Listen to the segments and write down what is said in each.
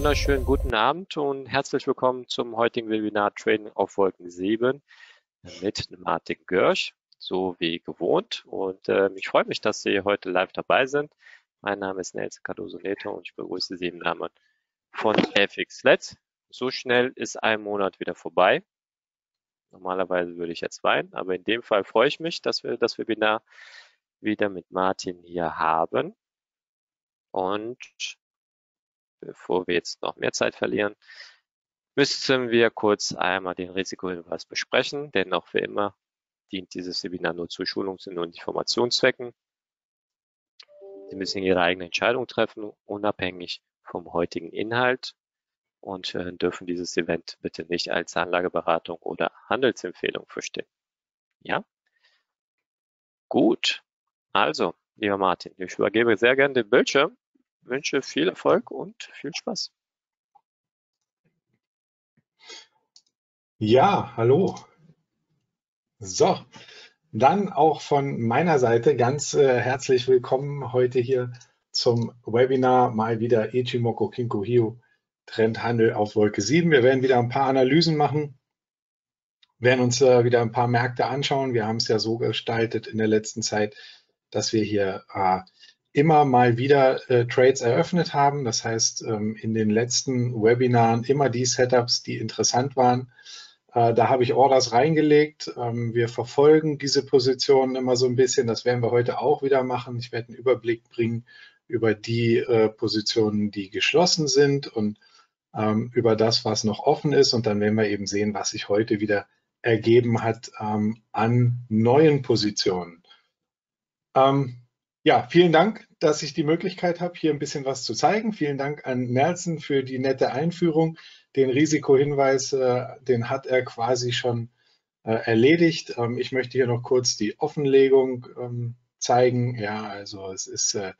wunderschönen guten Abend und herzlich willkommen zum heutigen Webinar Trading auf Wolken 7 mit Martin Görsch, so wie gewohnt. Und äh, ich freue mich, dass Sie heute live dabei sind. Mein Name ist Nelson Cardoso Neto und ich begrüße Sie im Namen von FXLET. So schnell ist ein Monat wieder vorbei. Normalerweise würde ich jetzt weinen, aber in dem Fall freue ich mich, dass wir das Webinar wieder mit Martin hier haben. Und bevor wir jetzt noch mehr Zeit verlieren, müssen wir kurz einmal den Risikohinweis besprechen, denn auch wie immer dient dieses Webinar nur zu Schulungs- und Informationszwecken. Sie müssen Ihre eigene Entscheidung treffen, unabhängig vom heutigen Inhalt und äh, dürfen dieses Event bitte nicht als Anlageberatung oder Handelsempfehlung verstehen. Ja? Gut. Also, lieber Martin, ich übergebe sehr gerne den Bildschirm wünsche viel Erfolg und viel Spaß. Ja, hallo. So, dann auch von meiner Seite ganz äh, herzlich willkommen heute hier zum Webinar mal wieder Ichimoku Kinko Hio Trendhandel auf Wolke 7. Wir werden wieder ein paar Analysen machen, werden uns äh, wieder ein paar Märkte anschauen. Wir haben es ja so gestaltet in der letzten Zeit, dass wir hier äh, immer mal wieder äh, Trades eröffnet haben. Das heißt, ähm, in den letzten Webinaren immer die Setups, die interessant waren. Äh, da habe ich Orders reingelegt. Ähm, wir verfolgen diese Positionen immer so ein bisschen. Das werden wir heute auch wieder machen. Ich werde einen Überblick bringen über die äh, Positionen, die geschlossen sind und ähm, über das, was noch offen ist. Und dann werden wir eben sehen, was sich heute wieder ergeben hat ähm, an neuen Positionen. Ähm, ja, vielen Dank, dass ich die Möglichkeit habe, hier ein bisschen was zu zeigen. Vielen Dank an Nelson für die nette Einführung. Den Risikohinweis, äh, den hat er quasi schon äh, erledigt. Ähm, ich möchte hier noch kurz die Offenlegung ähm, zeigen. Ja, also es ist äh,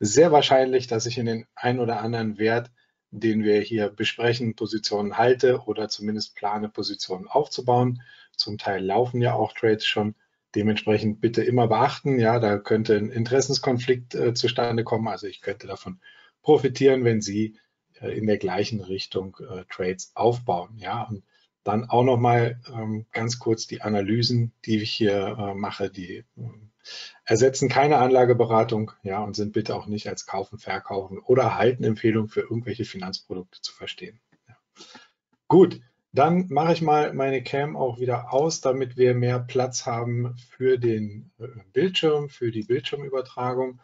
sehr wahrscheinlich, dass ich in den ein oder anderen Wert, den wir hier besprechen, Positionen halte oder zumindest plane, Positionen aufzubauen. Zum Teil laufen ja auch Trades schon. Dementsprechend bitte immer beachten, ja, da könnte ein Interessenskonflikt äh, zustande kommen. Also ich könnte davon profitieren, wenn Sie äh, in der gleichen Richtung äh, Trades aufbauen, ja. Und dann auch nochmal ähm, ganz kurz die Analysen, die ich hier äh, mache, die ähm, ersetzen keine Anlageberatung, ja, und sind bitte auch nicht als Kaufen, Verkaufen oder Haltenempfehlung für irgendwelche Finanzprodukte zu verstehen. Ja. Gut, dann mache ich mal meine Cam auch wieder aus, damit wir mehr Platz haben für den äh, Bildschirm, für die Bildschirmübertragung.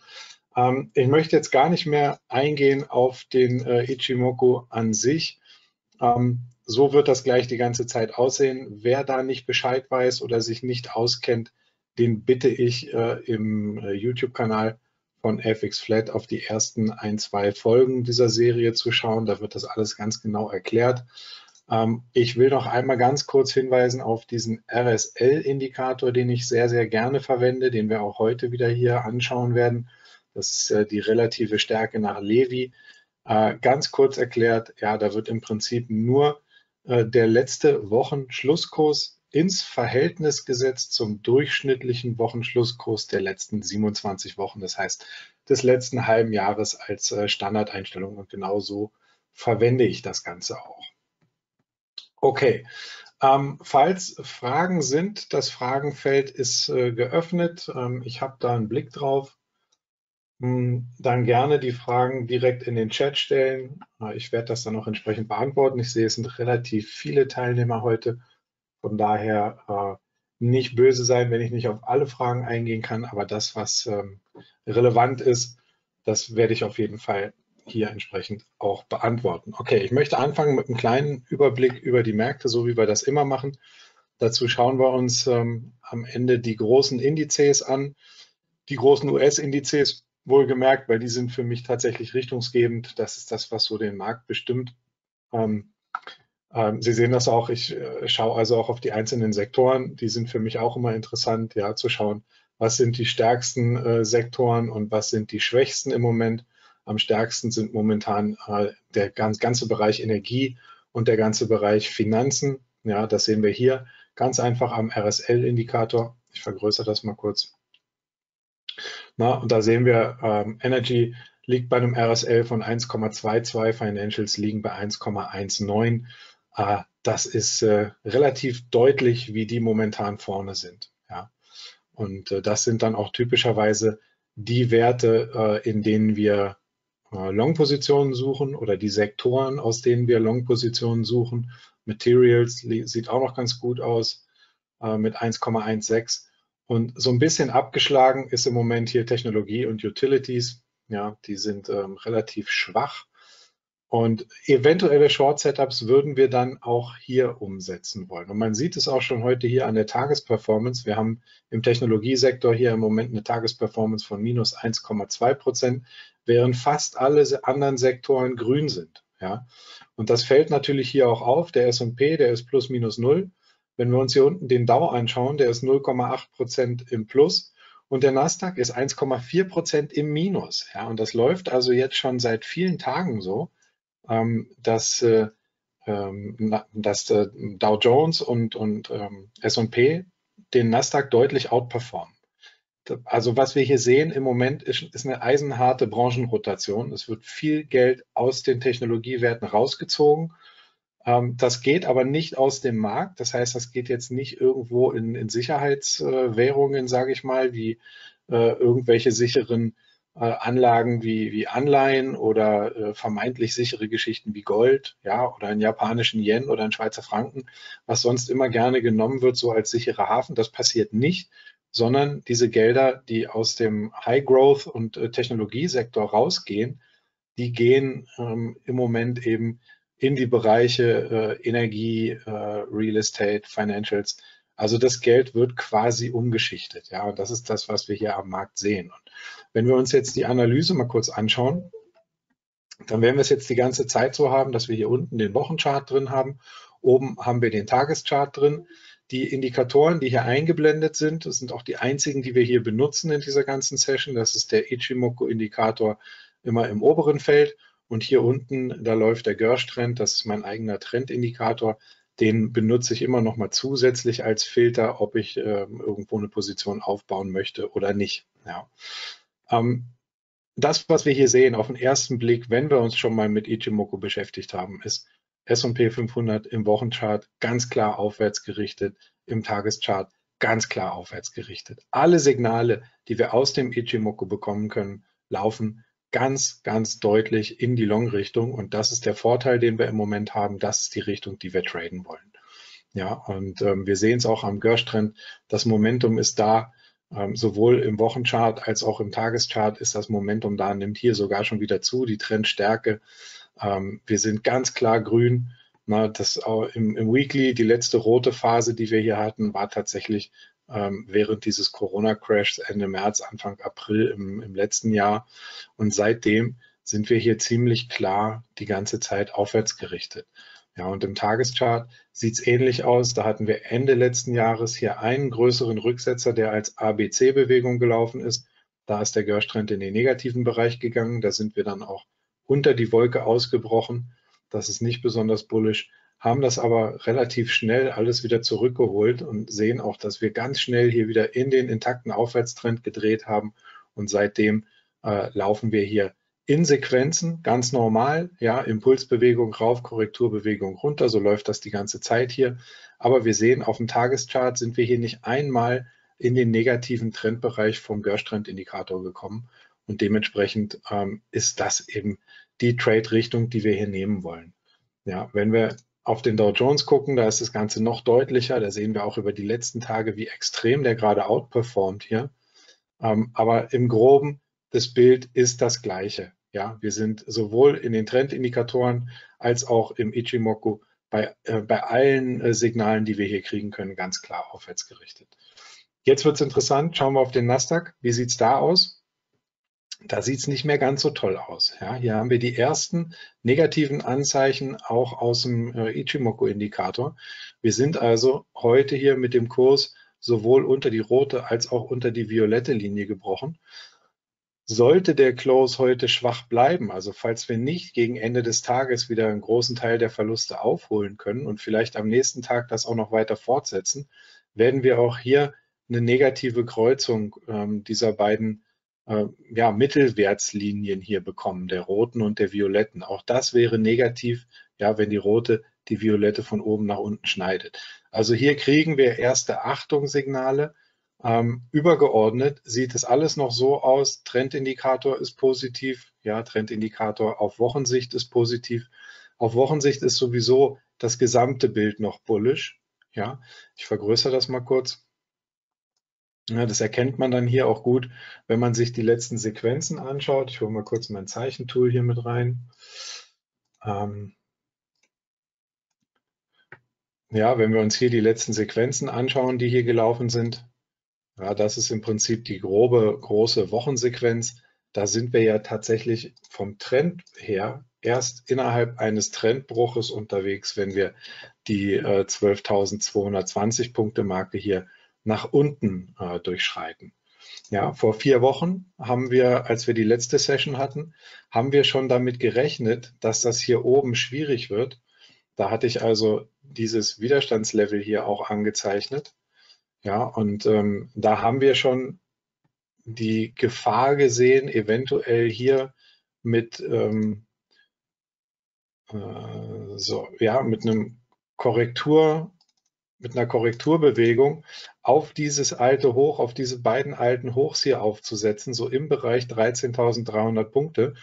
Ähm, ich möchte jetzt gar nicht mehr eingehen auf den äh, Ichimoku an sich. Ähm, so wird das gleich die ganze Zeit aussehen. Wer da nicht Bescheid weiß oder sich nicht auskennt, den bitte ich äh, im YouTube-Kanal von FX Flat auf die ersten ein, zwei Folgen dieser Serie zu schauen. Da wird das alles ganz genau erklärt. Ähm, ich will noch einmal ganz kurz hinweisen auf diesen RSL-Indikator, den ich sehr, sehr gerne verwende, den wir auch heute wieder hier anschauen werden. Das ist äh, die relative Stärke nach Levi. Äh, ganz kurz erklärt, ja, da wird im Prinzip nur äh, der letzte Wochenschlusskurs ins Verhältnis gesetzt zum durchschnittlichen Wochenschlusskurs der letzten 27 Wochen, das heißt des letzten halben Jahres als Standardeinstellung und genau so verwende ich das Ganze auch. Okay. Ähm, falls Fragen sind, das Fragenfeld ist äh, geöffnet. Ähm, ich habe da einen Blick drauf. Hm, dann gerne die Fragen direkt in den Chat stellen. Ich werde das dann auch entsprechend beantworten. Ich sehe, es sind relativ viele Teilnehmer heute. Von daher äh, nicht böse sein, wenn ich nicht auf alle Fragen eingehen kann, aber das, was ähm, relevant ist, das werde ich auf jeden Fall hier entsprechend auch beantworten. Okay, ich möchte anfangen mit einem kleinen Überblick über die Märkte, so wie wir das immer machen. Dazu schauen wir uns ähm, am Ende die großen Indizes an, die großen US-Indizes wohlgemerkt, weil die sind für mich tatsächlich richtungsgebend. Das ist das, was so den Markt bestimmt. Ähm, ähm, Sie sehen das auch, ich äh, schaue also auch auf die einzelnen Sektoren. Die sind für mich auch immer interessant, ja, zu schauen, was sind die stärksten äh, Sektoren und was sind die schwächsten im Moment. Am stärksten sind momentan äh, der ganz, ganze Bereich Energie und der ganze Bereich Finanzen. Ja, das sehen wir hier ganz einfach am RSL-Indikator. Ich vergrößere das mal kurz. Na, und da sehen wir, ähm, Energy liegt bei einem RSL von 1,22, Financials liegen bei 1,19. Äh, das ist äh, relativ deutlich, wie die momentan vorne sind. Ja. Und äh, das sind dann auch typischerweise die Werte, in denen wir Long-Positionen suchen oder die Sektoren, aus denen wir Long-Positionen suchen. Materials sieht auch noch ganz gut aus mit 1,16. Und so ein bisschen abgeschlagen ist im Moment hier Technologie und Utilities. Ja, die sind ähm, relativ schwach. Und eventuelle Short-Setups würden wir dann auch hier umsetzen wollen. Und man sieht es auch schon heute hier an der Tagesperformance. Wir haben im Technologiesektor hier im Moment eine Tagesperformance von minus 1,2 Prozent, während fast alle anderen Sektoren grün sind. Ja. Und das fällt natürlich hier auch auf. Der S&P, der ist plus minus null. Wenn wir uns hier unten den Dow anschauen, der ist 0,8 Prozent im Plus und der Nasdaq ist 1,4 Prozent im Minus. Ja, und das läuft also jetzt schon seit vielen Tagen so ähm, dass, äh, ähm, dass äh, Dow Jones und, und ähm, S&P den Nasdaq deutlich outperformen. Also was wir hier sehen im Moment ist, ist eine eisenharte Branchenrotation. Es wird viel Geld aus den Technologiewerten rausgezogen. Ähm, das geht aber nicht aus dem Markt. Das heißt, das geht jetzt nicht irgendwo in, in Sicherheitswährungen, sage ich mal, wie äh, irgendwelche sicheren äh, Anlagen wie, wie Anleihen oder äh, vermeintlich sichere Geschichten wie Gold, ja, oder einen japanischen Yen oder einen Schweizer Franken, was sonst immer gerne genommen wird, so als sicherer Hafen. Das passiert nicht, sondern diese Gelder, die aus dem High Growth und äh, Technologiesektor rausgehen, die gehen ähm, im Moment eben in die Bereiche äh, Energie, äh, Real Estate, Financials. Also das Geld wird quasi umgeschichtet. Ja, und das ist das, was wir hier am Markt sehen. Und wenn wir uns jetzt die Analyse mal kurz anschauen, dann werden wir es jetzt die ganze Zeit so haben, dass wir hier unten den Wochenchart drin haben. Oben haben wir den Tageschart drin. Die Indikatoren, die hier eingeblendet sind, das sind auch die einzigen, die wir hier benutzen in dieser ganzen Session. Das ist der Ichimoku-Indikator immer im oberen Feld. Und hier unten, da läuft der Gersh-Trend, das ist mein eigener Trendindikator. Den benutze ich immer noch mal zusätzlich als Filter, ob ich äh, irgendwo eine Position aufbauen möchte oder nicht. Ja. Ähm, das, was wir hier sehen auf den ersten Blick, wenn wir uns schon mal mit Ichimoku beschäftigt haben, ist S&P 500 im Wochenchart ganz klar aufwärts gerichtet, im Tageschart ganz klar aufwärts gerichtet. Alle Signale, die wir aus dem Ichimoku bekommen können, laufen ganz, ganz deutlich in die Long-Richtung und das ist der Vorteil, den wir im Moment haben. Das ist die Richtung, die wir traden wollen. Ja, und ähm, wir sehen es auch am Gersh-Trend. Das Momentum ist da. Ähm, sowohl im Wochenchart als auch im Tageschart ist das Momentum da, nimmt hier sogar schon wieder zu, die Trendstärke. Ähm, wir sind ganz klar grün. Na, das im, im, Weekly, die letzte rote Phase, die wir hier hatten, war tatsächlich ähm, während dieses Corona-Crashs Ende März, Anfang April im, im letzten Jahr. Und seitdem sind wir hier ziemlich klar die ganze Zeit aufwärts gerichtet. Ja, und im Tageschart sieht es ähnlich aus. Da hatten wir Ende letzten Jahres hier einen größeren Rücksetzer, der als ABC-Bewegung gelaufen ist. Da ist der Gerstrend in den negativen Bereich gegangen. Da sind wir dann auch unter die Wolke ausgebrochen. Das ist nicht besonders bullisch, haben das aber relativ schnell alles wieder zurückgeholt und sehen auch, dass wir ganz schnell hier wieder in den intakten Aufwärtstrend gedreht haben. Und seitdem äh, laufen wir hier in Sequenzen, ganz normal, ja, Impulsbewegung rauf, Korrekturbewegung runter, so läuft das die ganze Zeit hier. Aber wir sehen, auf dem Tageschart sind wir hier nicht einmal in den negativen Trendbereich vom Gerstrend-Indikator gekommen. Und dementsprechend ähm, ist das eben die Trade-Richtung, die wir hier nehmen wollen. Ja, wenn wir auf den Dow Jones gucken, da ist das Ganze noch deutlicher. Da sehen wir auch über die letzten Tage, wie extrem der gerade outperformt hier. Ähm, aber im Groben, das Bild ist das gleiche. Ja, wir sind sowohl in den Trendindikatoren als auch im Ichimoku bei, äh, bei allen äh, Signalen, die wir hier kriegen können, ganz klar aufwärts gerichtet. Jetzt wird es interessant. Schauen wir auf den Nasdaq. Wie sieht es da aus? Da sieht es nicht mehr ganz so toll aus. Ja, hier haben wir die ersten negativen Anzeichen auch aus dem äh, Ichimoku-Indikator. Wir sind also heute hier mit dem Kurs sowohl unter die rote als auch unter die violette Linie gebrochen. Sollte der Close heute schwach bleiben, also falls wir nicht gegen Ende des Tages wieder einen großen Teil der Verluste aufholen können und vielleicht am nächsten Tag das auch noch weiter fortsetzen, werden wir auch hier eine negative Kreuzung ähm, dieser beiden ja, Mittelwertslinien hier bekommen, der roten und der violetten. Auch das wäre negativ, ja, wenn die rote die violette von oben nach unten schneidet. Also hier kriegen wir erste Achtungssignale. Ähm, übergeordnet sieht es alles noch so aus, Trendindikator ist positiv, ja, Trendindikator auf Wochensicht ist positiv. Auf Wochensicht ist sowieso das gesamte Bild noch bullish. Ja, ich vergrößere das mal kurz. Ja, das erkennt man dann hier auch gut, wenn man sich die letzten Sequenzen anschaut. Ich hole mal kurz mein Zeichentool hier mit rein. Ähm ja, wenn wir uns hier die letzten Sequenzen anschauen, die hier gelaufen sind, ja, das ist im Prinzip die grobe, große Wochensequenz. Da sind wir ja tatsächlich vom Trend her erst innerhalb eines Trendbruches unterwegs, wenn wir die äh, 12.220 Punkte Marke hier nach unten äh, durchschreiten. Ja, vor vier Wochen haben wir, als wir die letzte Session hatten, haben wir schon damit gerechnet, dass das hier oben schwierig wird. Da hatte ich also dieses Widerstandslevel hier auch angezeichnet. Ja, und ähm, da haben wir schon die Gefahr gesehen, eventuell hier mit ähm, äh, so, ja, mit einem Korrektur, mit einer Korrekturbewegung auf dieses alte Hoch, auf diese beiden alten Hochs hier aufzusetzen, so im Bereich 13.300 Punkte.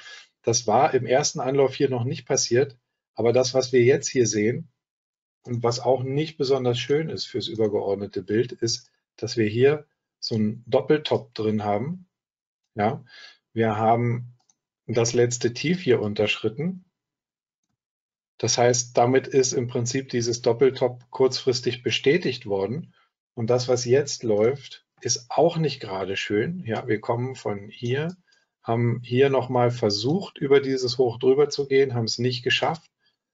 Das war im ersten Anlauf hier noch nicht passiert, aber das, was wir jetzt hier sehen und was auch nicht besonders schön ist fürs übergeordnete Bild, ist, dass wir hier so einen Doppeltop drin haben. Ja, wir haben das letzte Tief hier unterschritten das heißt, damit ist im Prinzip dieses Doppeltop kurzfristig bestätigt worden. Und das, was jetzt läuft, ist auch nicht gerade schön. Ja, wir kommen von hier, haben hier nochmal versucht, über dieses Hoch drüber zu gehen, haben es nicht geschafft.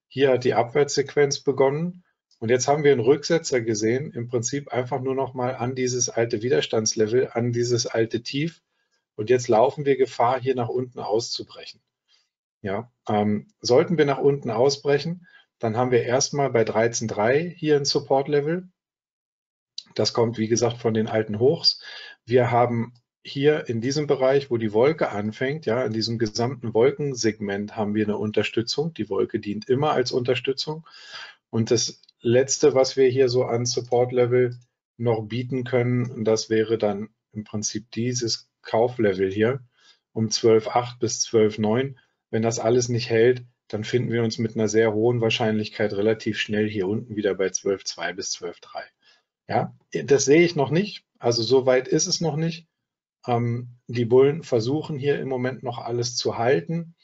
Hier hat die Abwärtssequenz begonnen. Und jetzt haben wir einen Rücksetzer gesehen, im Prinzip einfach nur nochmal an dieses alte Widerstandslevel, an dieses alte Tief. Und jetzt laufen wir Gefahr, hier nach unten auszubrechen. Ja, ähm, sollten wir nach unten ausbrechen, dann haben wir erstmal bei 13.3 hier ein Support-Level. Das kommt, wie gesagt, von den alten Hochs. Wir haben hier in diesem Bereich, wo die Wolke anfängt, ja, in diesem gesamten Wolkensegment haben wir eine Unterstützung. Die Wolke dient immer als Unterstützung. Und das letzte, was wir hier so an Support-Level noch bieten können, das wäre dann im Prinzip dieses Kauflevel hier um 12.8 bis 12.9. Wenn das alles nicht hält, dann finden wir uns mit einer sehr hohen Wahrscheinlichkeit relativ schnell hier unten wieder bei 12,2 bis 12,3. Ja, das sehe ich noch nicht. Also so weit ist es noch nicht. Ähm, die Bullen versuchen hier im Moment noch alles zu halten.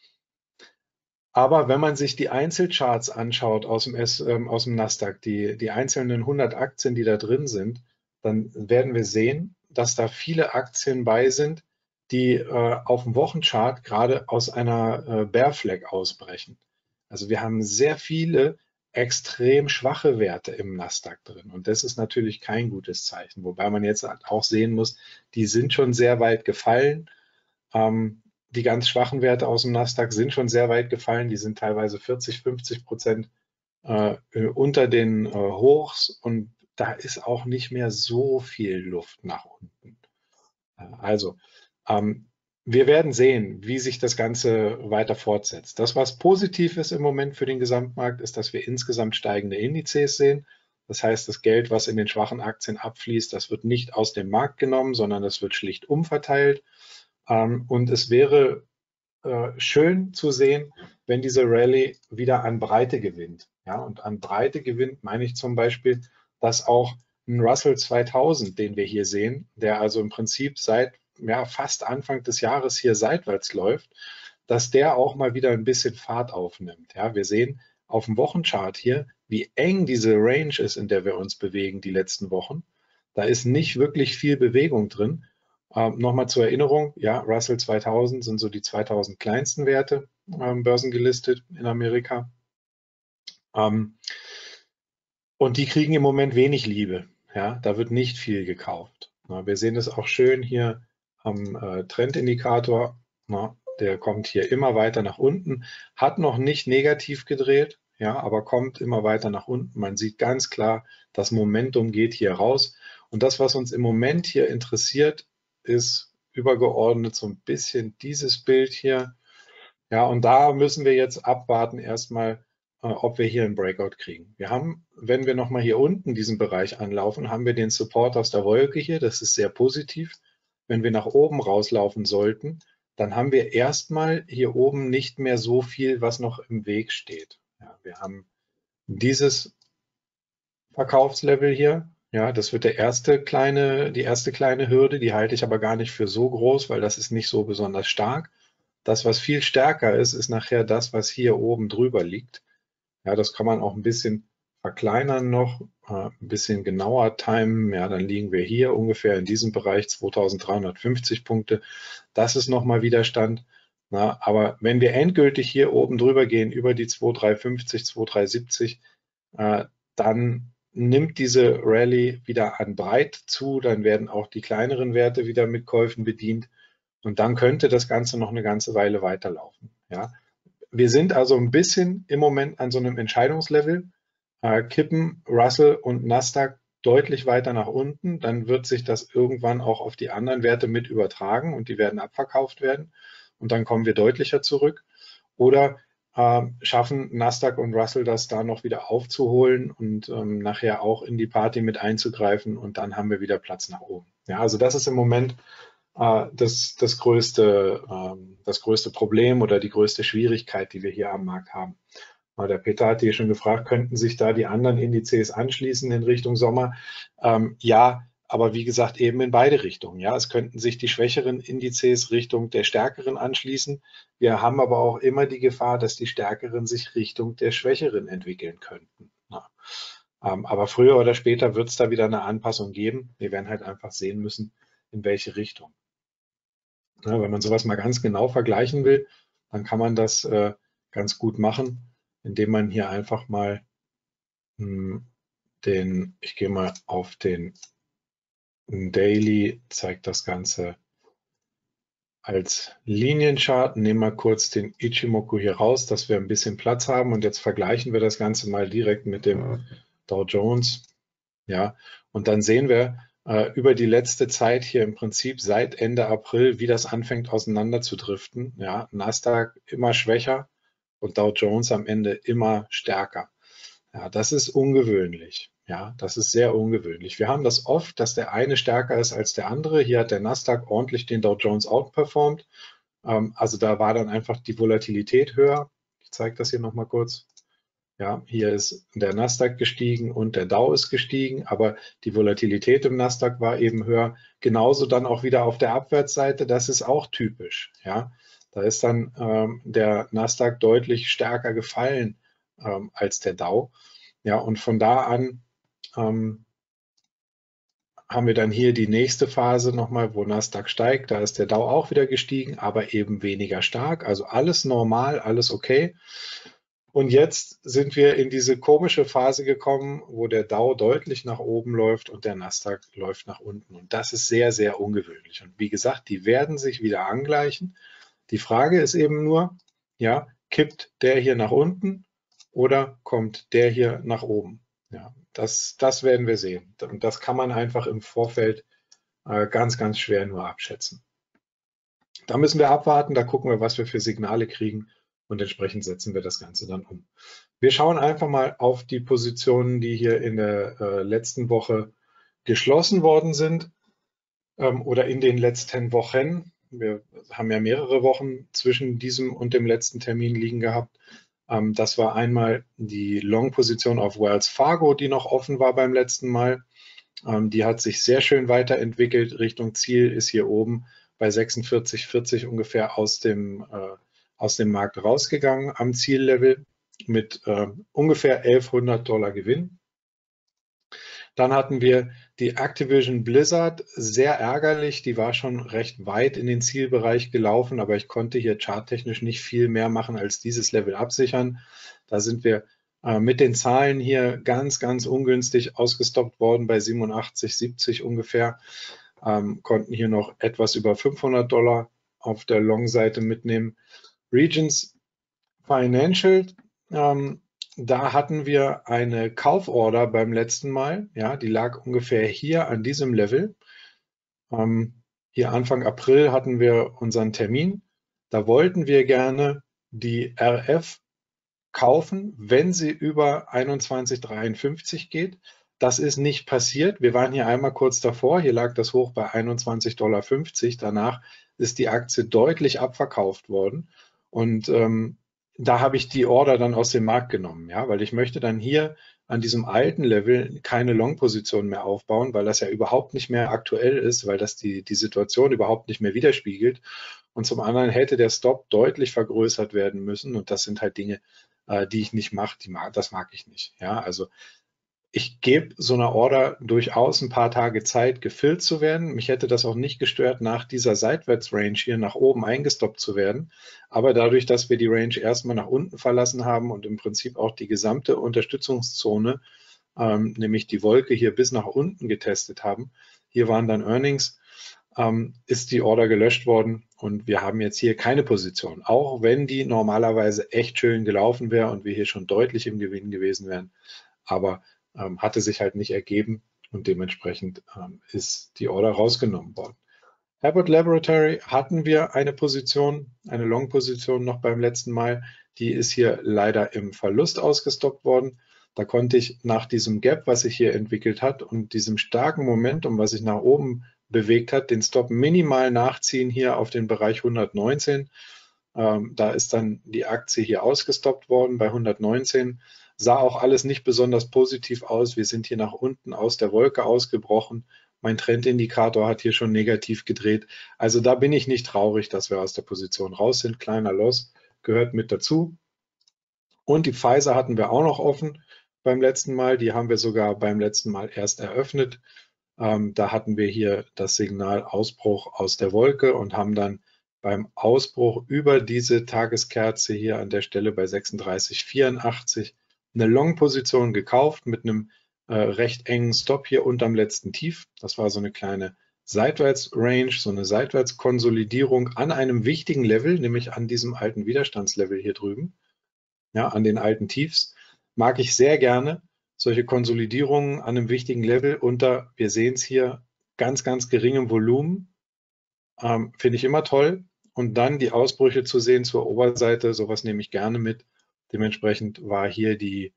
Aber wenn man sich die Einzelcharts anschaut aus dem, S, ähm, aus dem Nasdaq, die, die einzelnen 100 Aktien, die da drin sind, dann werden wir sehen, dass da viele Aktien bei sind, die äh, auf dem Wochenchart gerade aus einer äh, Bear Flag ausbrechen. Also wir haben sehr viele extrem schwache Werte im Nasdaq drin. Und das ist natürlich kein gutes Zeichen. Wobei man jetzt auch sehen muss, die sind schon sehr weit gefallen. Ähm, die ganz schwachen Werte aus dem Nasdaq sind schon sehr weit gefallen. Die sind teilweise 40, 50 Prozent äh, unter den äh, Hochs. Und da ist auch nicht mehr so viel Luft nach unten. Äh, also wir werden sehen, wie sich das Ganze weiter fortsetzt. Das, was positiv ist im Moment für den Gesamtmarkt, ist, dass wir insgesamt steigende Indizes sehen. Das heißt, das Geld, was in den schwachen Aktien abfließt, das wird nicht aus dem Markt genommen, sondern das wird schlicht umverteilt. Ähm, und es wäre äh, schön zu sehen, wenn diese Rallye wieder an Breite gewinnt. Und an Breite gewinnt meine ich zum Beispiel, dass auch ein Russell 2000, den wir hier sehen, der also im Prinzip seit ja, fast Anfang des Jahres hier seitwärts läuft, dass der auch mal wieder ein bisschen Fahrt aufnimmt. Ja, wir sehen auf dem Wochenchart hier, wie eng diese Range ist, in der wir uns bewegen die letzten Wochen. Da ist nicht wirklich viel Bewegung drin. Ähm, Nochmal zur Erinnerung, ja, Russell 2000 sind so die 2000 kleinsten Werte ähm, börsengelistet in Amerika. Ähm, und die kriegen im Moment wenig Liebe. Ja, da wird nicht viel gekauft. Na, wir sehen es auch schön hier am äh, Trendindikator. Na, der kommt hier immer weiter nach unten, hat noch nicht negativ gedreht, ja, aber kommt immer weiter nach unten. Man sieht ganz klar, das Momentum geht hier raus. Und das, was uns im Moment hier interessiert, ist übergeordnet so ein bisschen dieses Bild hier. Ja, und da müssen wir jetzt abwarten erstmal, äh, ob wir hier einen Breakout kriegen. Wir haben, wenn wir nochmal hier unten diesen Bereich anlaufen, haben wir den Support aus der Wolke hier. Das ist sehr positiv. Wenn wir nach oben rauslaufen sollten, dann haben wir erstmal hier oben nicht mehr so viel, was noch im Weg steht. Ja, wir haben dieses Verkaufslevel hier. Ja, das wird der erste kleine, die erste kleine Hürde, die halte ich aber gar nicht für so groß, weil das ist nicht so besonders stark. Das, was viel stärker ist, ist nachher das, was hier oben drüber liegt. Ja, das kann man auch ein bisschen verkleinern noch, äh, ein bisschen genauer timen. Ja, dann liegen wir hier ungefähr in diesem Bereich 2350 Punkte. Das ist nochmal Widerstand. Na, aber wenn wir endgültig hier oben drüber gehen, über die 2350, 2370, äh, dann nimmt diese Rallye wieder an Breit zu, dann werden auch die kleineren Werte wieder mit Käufen bedient und dann könnte das Ganze noch eine ganze Weile weiterlaufen. Ja. Wir sind also ein bisschen im Moment an so einem Entscheidungslevel. Äh, kippen Russell und Nasdaq deutlich weiter nach unten, dann wird sich das irgendwann auch auf die anderen Werte mit übertragen und die werden abverkauft werden und dann kommen wir deutlicher zurück. Oder äh, schaffen Nasdaq und Russell das da noch wieder aufzuholen und ähm, nachher auch in die Party mit einzugreifen und dann haben wir wieder Platz nach oben. Ja, also das ist im Moment äh, das, das, größte, äh, das größte Problem oder die größte Schwierigkeit, die wir hier am Markt haben. Der Peter hat hier schon gefragt, könnten sich da die anderen Indizes anschließen in Richtung Sommer? Ähm, ja, aber wie gesagt, eben in beide Richtungen. Ja, es könnten sich die schwächeren Indizes Richtung der stärkeren anschließen. Wir haben aber auch immer die Gefahr, dass die stärkeren sich Richtung der schwächeren entwickeln könnten. Ja. Ähm, aber früher oder später wird es da wieder eine Anpassung geben. Wir werden halt einfach sehen müssen, in welche Richtung. Ja, wenn man sowas mal ganz genau vergleichen will, dann kann man das äh, ganz gut machen, indem man hier einfach mal mh, hm, den, ich gehe mal auf den Daily zeigt das Ganze als Linienchart. Nehmen wir kurz den Ichimoku hier raus, dass wir ein bisschen Platz haben. Und jetzt vergleichen wir das Ganze mal direkt mit dem Dow Jones. Ja, und dann sehen wir äh, über die letzte Zeit hier im Prinzip seit Ende April, wie das anfängt auseinander zu driften. Ja, Nasdaq immer schwächer und Dow Jones am Ende immer stärker. Ja, das ist ungewöhnlich. Ja, das ist sehr ungewöhnlich. Wir haben das oft, dass der eine stärker ist als der andere. Hier hat der Nasdaq ordentlich den Dow Jones outperformed. Ähm, also da war dann einfach die Volatilität höher. Ich zeige das hier nochmal kurz. Ja, hier ist der Nasdaq gestiegen und der Dow ist gestiegen, aber die Volatilität im Nasdaq war eben höher. Genauso dann auch wieder auf der Abwärtsseite, das ist auch typisch. Ja, da ist dann ähm, der Nasdaq deutlich stärker gefallen ähm, als der Dow. Ja, und von da an ähm, haben wir dann hier die nächste Phase nochmal, wo Nasdaq steigt. Da ist der Dow auch wieder gestiegen, aber eben weniger stark. Also alles normal, alles okay. Und jetzt sind wir in diese komische Phase gekommen, wo der Dow deutlich nach oben läuft und der Nasdaq läuft nach unten. Und das ist sehr, sehr ungewöhnlich. Und wie gesagt, die werden sich wieder angleichen. Die Frage ist eben nur, ja, kippt der hier nach unten oder kommt der hier nach oben? Ja, das, das werden wir sehen. Und das kann man einfach im Vorfeld äh, ganz, ganz schwer nur abschätzen. Da müssen wir abwarten, da gucken wir, was wir für Signale kriegen und entsprechend setzen wir das Ganze dann um. Wir schauen einfach mal auf die Positionen, die hier in der äh, letzten Woche geschlossen worden sind ähm, oder in den letzten Wochen. Wir haben ja mehrere Wochen zwischen diesem und dem letzten Termin liegen gehabt. Ähm, das war einmal die Long-Position auf Wells Fargo, die noch offen war beim letzten Mal. Ähm, die hat sich sehr schön weiterentwickelt. Richtung Ziel ist hier oben bei 46,40 ungefähr aus dem, äh, aus dem Markt rausgegangen am Ziellevel mit äh, ungefähr 1100 Dollar Gewinn. Dann hatten wir die Activision Blizzard, sehr ärgerlich, die war schon recht weit in den Zielbereich gelaufen, aber ich konnte hier charttechnisch nicht viel mehr machen als dieses Level absichern. Da sind wir äh, mit den Zahlen hier ganz, ganz ungünstig ausgestoppt worden bei 87, 70 ungefähr. Ähm, konnten hier noch etwas über 500 Dollar auf der Long-Seite mitnehmen. Regions Financial ähm, da hatten wir eine Kauforder beim letzten Mal. Ja, die lag ungefähr hier an diesem Level. Ähm, Hier Anfang April hatten wir unseren Termin. Da wollten wir gerne die RF kaufen, wenn sie über 21,53 geht. Das ist nicht passiert. Wir waren hier einmal kurz davor. Hier lag das hoch bei 21,50 Dollar. Danach ist die Aktie deutlich abverkauft worden. Und ähm, da habe ich die Order dann aus dem Markt genommen, ja, weil ich möchte dann hier an diesem alten Level keine Long-Position mehr aufbauen, weil das ja überhaupt nicht mehr aktuell ist, weil das die, die Situation überhaupt nicht mehr widerspiegelt. Und zum anderen hätte der Stop deutlich vergrößert werden müssen. Und das sind halt Dinge, äh, die ich nicht mache. Mag, das mag ich nicht. Ja, also ich gebe so einer Order durchaus ein paar Tage Zeit, gefüllt zu werden. Mich hätte das auch nicht gestört, nach dieser Seitwärtsrange hier nach oben eingestoppt zu werden. Aber dadurch, dass wir die Range erstmal nach unten verlassen haben und im Prinzip auch die gesamte Unterstützungszone, ähm, nämlich die Wolke hier bis nach unten getestet haben, hier waren dann Earnings, ähm, ist die Order gelöscht worden und wir haben jetzt hier keine Position. Auch wenn die normalerweise echt schön gelaufen wäre und wir hier schon deutlich im Gewinn gewesen wären. Aber ähm, hatte sich halt nicht ergeben und dementsprechend ähm, ist die Order rausgenommen worden. Abbott Laboratory hatten wir eine Position, eine Long-Position noch beim letzten Mal. Die ist hier leider im Verlust ausgestoppt worden. Da konnte ich nach diesem Gap, was sich hier entwickelt hat und diesem starken Momentum, was sich nach oben bewegt hat, den Stop minimal nachziehen hier auf den Bereich 119. Ähm, da ist dann die Aktie hier ausgestoppt worden bei 119 sah auch alles nicht besonders positiv aus. Wir sind hier nach unten aus der Wolke ausgebrochen. Mein Trendindikator hat hier schon negativ gedreht. Also da bin ich nicht traurig, dass wir aus der Position raus sind. Kleiner Loss gehört mit dazu. Und die Pfizer hatten wir auch noch offen beim letzten Mal. Die haben wir sogar beim letzten Mal erst eröffnet. Ähm, da hatten wir hier das Signal Ausbruch aus der Wolke und haben dann beim Ausbruch über diese Tageskerze hier an der Stelle bei 36,84 eine Long-Position gekauft mit einem äh, recht engen Stop hier unterm letzten Tief. Das war so eine kleine Seitwärts-Range, so eine Seitwärtskonsolidierung an einem wichtigen Level, nämlich an diesem alten Widerstandslevel hier drüben, ja, an den alten Tiefs. Mag ich sehr gerne solche Konsolidierungen an einem wichtigen Level unter, wir sehen es hier, ganz, ganz geringem Volumen. Ähm, Finde ich immer toll. Und dann die Ausbrüche zu sehen zur Oberseite, sowas nehme ich gerne mit. Dementsprechend war hier die,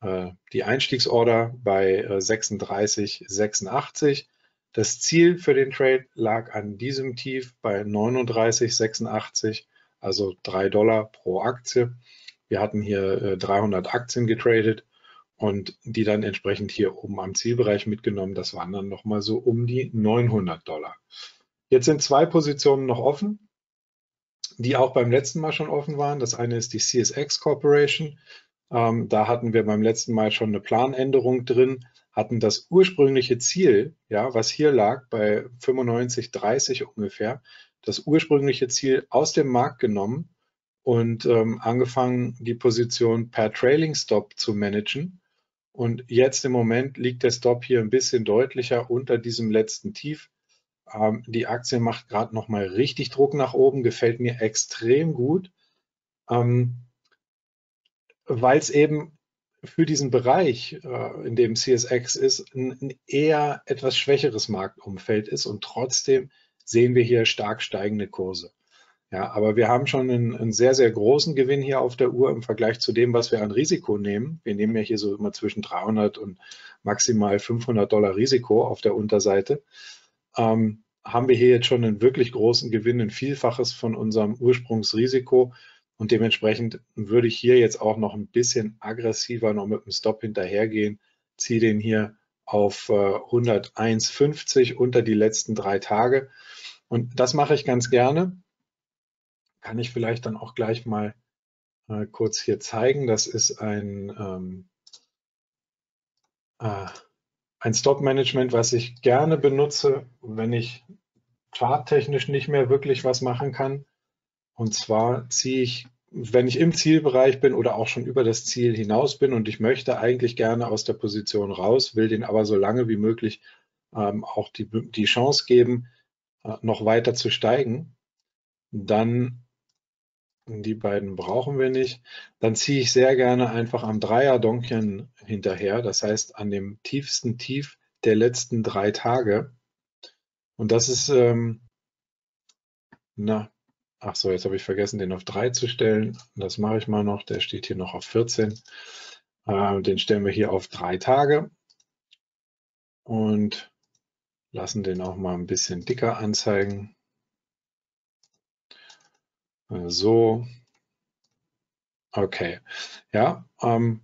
äh, die Einstiegsorder bei äh, 36,86. Das Ziel für den Trade lag an diesem Tief bei 39,86, also 3 Dollar pro Aktie. Wir hatten hier äh, 300 Aktien getradet und die dann entsprechend hier oben am Zielbereich mitgenommen. Das waren dann nochmal so um die 900 Dollar. Jetzt sind zwei Positionen noch offen die auch beim letzten Mal schon offen waren. Das eine ist die CSX Corporation. Ähm, da hatten wir beim letzten Mal schon eine Planänderung drin, hatten das ursprüngliche Ziel, ja, was hier lag bei 95,30 ungefähr, das ursprüngliche Ziel aus dem Markt genommen und ähm, angefangen, die Position per Trailing Stop zu managen. Und jetzt im Moment liegt der Stop hier ein bisschen deutlicher unter diesem letzten Tief. Ähm, die Aktie macht gerade noch mal richtig Druck nach oben, gefällt mir extrem gut, ähm, weil es eben für diesen Bereich, äh, in dem CSX ist, ein, ein eher etwas schwächeres Marktumfeld ist und trotzdem sehen wir hier stark steigende Kurse. Ja, aber wir haben schon einen, einen, sehr, sehr großen Gewinn hier auf der Uhr im Vergleich zu dem, was wir an Risiko nehmen. Wir nehmen ja hier so immer zwischen 300 und maximal 500 Dollar Risiko auf der Unterseite ähm, haben wir hier jetzt schon einen wirklich großen Gewinn, ein Vielfaches von unserem Ursprungsrisiko. Und dementsprechend würde ich hier jetzt auch noch ein bisschen aggressiver noch mit dem Stop hinterhergehen, ziehe den hier auf äh, 101,50 unter die letzten drei Tage. Und das mache ich ganz gerne. Kann ich vielleicht dann auch gleich mal äh, kurz hier zeigen. Das ist ein ähm, äh, ein Stop-Management, was ich gerne benutze, wenn ich charttechnisch nicht mehr wirklich was machen kann. Und zwar ziehe ich, wenn ich im Zielbereich bin oder auch schon über das Ziel hinaus bin und ich möchte eigentlich gerne aus der Position raus, will den aber so lange wie möglich ähm, auch die, die Chance geben, äh, noch weiter zu steigen, dann die beiden brauchen wir nicht. Dann ziehe ich sehr gerne einfach am Dreier-Donkchen hinterher, das heißt an dem tiefsten Tief der letzten drei Tage. Und das ist ähm, Na, ach so, jetzt habe ich vergessen, den auf 3 zu stellen. Das mache ich mal noch. Der steht hier noch auf 14. Äh, den stellen wir hier auf drei Tage und lassen den auch mal ein bisschen dicker anzeigen. So. Okay. Ja, ähm,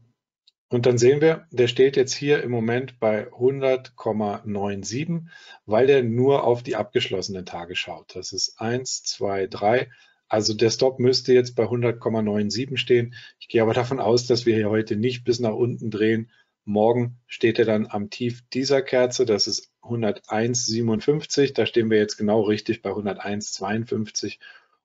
und dann sehen wir, der steht jetzt hier im Moment bei 100,97, weil der nur auf die abgeschlossenen Tage schaut. Das ist 1, 2, 3. Also der Stop müsste jetzt bei 100,97 stehen. Ich gehe aber davon aus, dass wir hier heute nicht bis nach unten drehen. Morgen steht er dann am Tief dieser Kerze. Das ist 101,57. Da stehen wir jetzt genau richtig bei 101,52.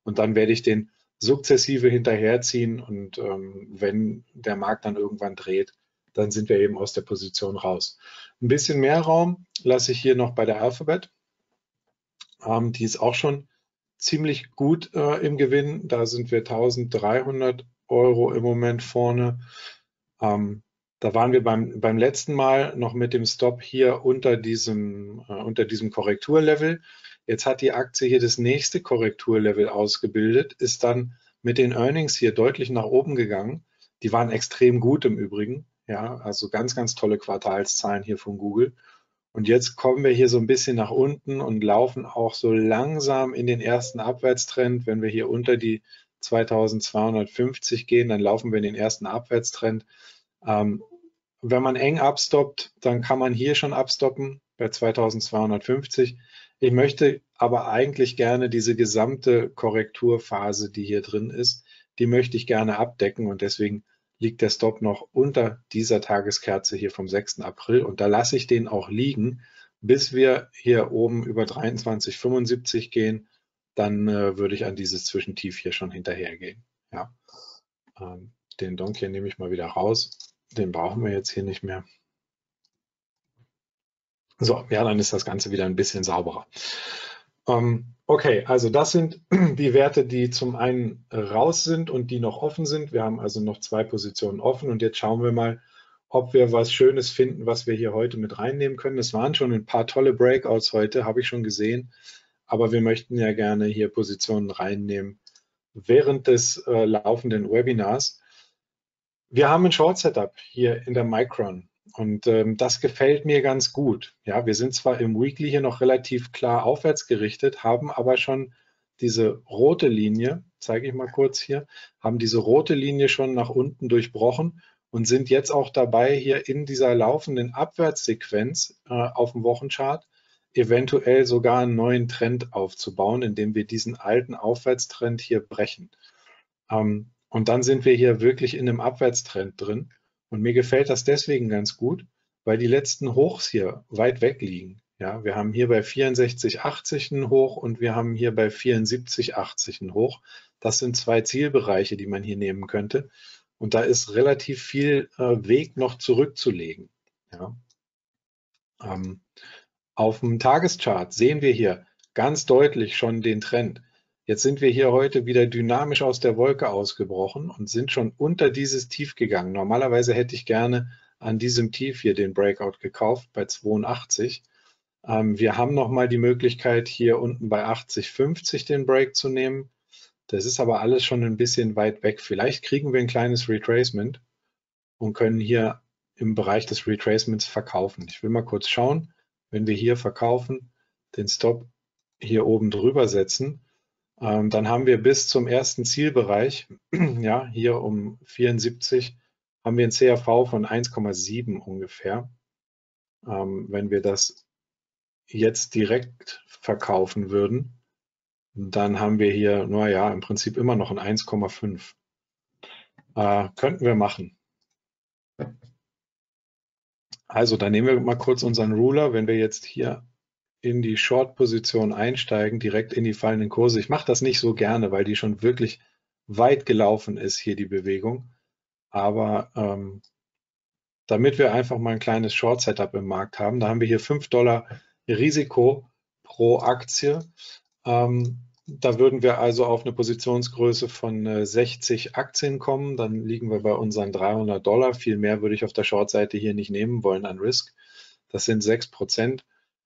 Und dann werde ich den sukzessive hinterherziehen und ähm, wenn der Markt dann irgendwann dreht, dann sind wir eben aus der Position raus. Ein bisschen mehr Raum lasse ich hier noch bei der Alphabet. Ähm, die ist auch schon ziemlich gut äh, im Gewinn. Da sind wir 1300 Euro im Moment vorne. Ähm, da waren wir beim, beim letzten Mal noch mit dem Stop hier unter diesem, äh, unter diesem Korrekturlevel. Jetzt hat die Aktie hier das nächste Korrekturlevel ausgebildet, ist dann mit den Earnings hier deutlich nach oben gegangen. Die waren extrem gut im Übrigen. Ja, also ganz, ganz tolle Quartalszahlen hier von Google. Und jetzt kommen wir hier so ein bisschen nach unten und laufen auch so langsam in den ersten Abwärtstrend. Wenn wir hier unter die 2250 gehen, dann laufen wir in den ersten Abwärtstrend. Ähm, wenn man eng abstoppt, dann kann man hier schon abstoppen bei 2250. Ich möchte aber eigentlich gerne diese gesamte Korrekturphase, die hier drin ist, die möchte ich gerne abdecken und deswegen liegt der Stop noch unter dieser Tageskerze hier vom 6. April und da lasse ich den auch liegen, bis wir hier oben über 23,75 gehen, dann äh, würde ich an dieses Zwischentief hier schon hinterhergehen. Ja. Ähm, den Donk hier nehme ich mal wieder raus. Den brauchen wir jetzt hier nicht mehr. So, ja, dann ist das Ganze wieder ein bisschen sauberer. Ähm, okay, also das sind die Werte, die zum einen raus sind und die noch offen sind. Wir haben also noch zwei Positionen offen und jetzt schauen wir mal, ob wir was Schönes finden, was wir hier heute mit reinnehmen können. Es waren schon ein paar tolle Breakouts heute, habe ich schon gesehen, aber wir möchten ja gerne hier Positionen reinnehmen während des äh, laufenden Webinars. Wir haben ein Short Setup hier in der Micron. Und ähm, das gefällt mir ganz gut. Ja, wir sind zwar im Weekly hier noch relativ klar aufwärts gerichtet, haben aber schon diese rote Linie, zeige ich mal kurz hier, haben diese rote Linie schon nach unten durchbrochen und sind jetzt auch dabei, hier in dieser laufenden Abwärtssequenz äh, auf dem Wochenchart eventuell sogar einen neuen Trend aufzubauen, indem wir diesen alten Aufwärtstrend hier brechen. Ähm, und dann sind wir hier wirklich in einem Abwärtstrend drin. Und mir gefällt das deswegen ganz gut, weil die letzten Hochs hier weit weg liegen. Ja, wir haben hier bei 64,80 ein Hoch und wir haben hier bei 74,80 ein Hoch. Das sind zwei Zielbereiche, die man hier nehmen könnte. Und da ist relativ viel äh, Weg noch zurückzulegen. Ja. Ähm, auf dem Tageschart sehen wir hier ganz deutlich schon den Trend. Jetzt sind wir hier heute wieder dynamisch aus der Wolke ausgebrochen und sind schon unter dieses Tief gegangen. Normalerweise hätte ich gerne an diesem Tief hier den Breakout gekauft bei 82. Ähm, wir haben nochmal die Möglichkeit, hier unten bei 80,50 den Break zu nehmen. Das ist aber alles schon ein bisschen weit weg. Vielleicht kriegen wir ein kleines Retracement und können hier im Bereich des Retracements verkaufen. Ich will mal kurz schauen, wenn wir hier verkaufen, den Stop hier oben drüber setzen, ähm, dann haben wir bis zum ersten Zielbereich, ja, hier um 74, haben wir ein CRV von 1,7 ungefähr. Ähm, wenn wir das jetzt direkt verkaufen würden, dann haben wir hier, naja, im Prinzip immer noch ein 1,5. Äh, könnten wir machen. Also, dann nehmen wir mal kurz unseren Ruler. Wenn wir jetzt hier in die Short-Position einsteigen, direkt in die fallenden Kurse. Ich mache das nicht so gerne, weil die schon wirklich weit gelaufen ist, hier die Bewegung. Aber ähm, damit wir einfach mal ein kleines Short-Setup im Markt haben, da haben wir hier 5 Dollar Risiko pro Aktie. Ähm, da würden wir also auf eine Positionsgröße von äh, 60 Aktien kommen. Dann liegen wir bei unseren 300 Dollar. Viel mehr würde ich auf der Short-Seite hier nicht nehmen wollen an Risk. Das sind 6 Prozent.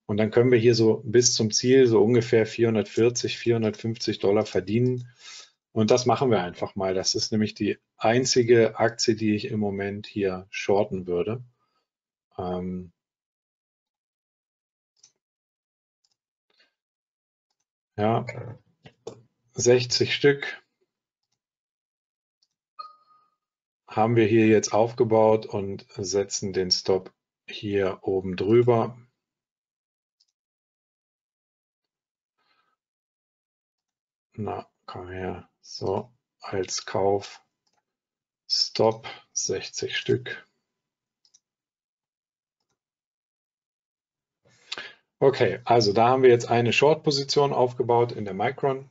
Und dann können wir hier so bis zum Ziel so ungefähr 440, 450 Dollar verdienen. Und das machen wir einfach mal. Das ist nämlich die einzige Aktie, die ich im Moment hier shorten würde. Ähm ja, 60 Stück haben wir hier jetzt aufgebaut und setzen den Stop hier oben drüber. Na, komm her. So, als Kauf. Stop 60 Stück. Okay, also da haben wir jetzt eine Short-Position aufgebaut in der Micron.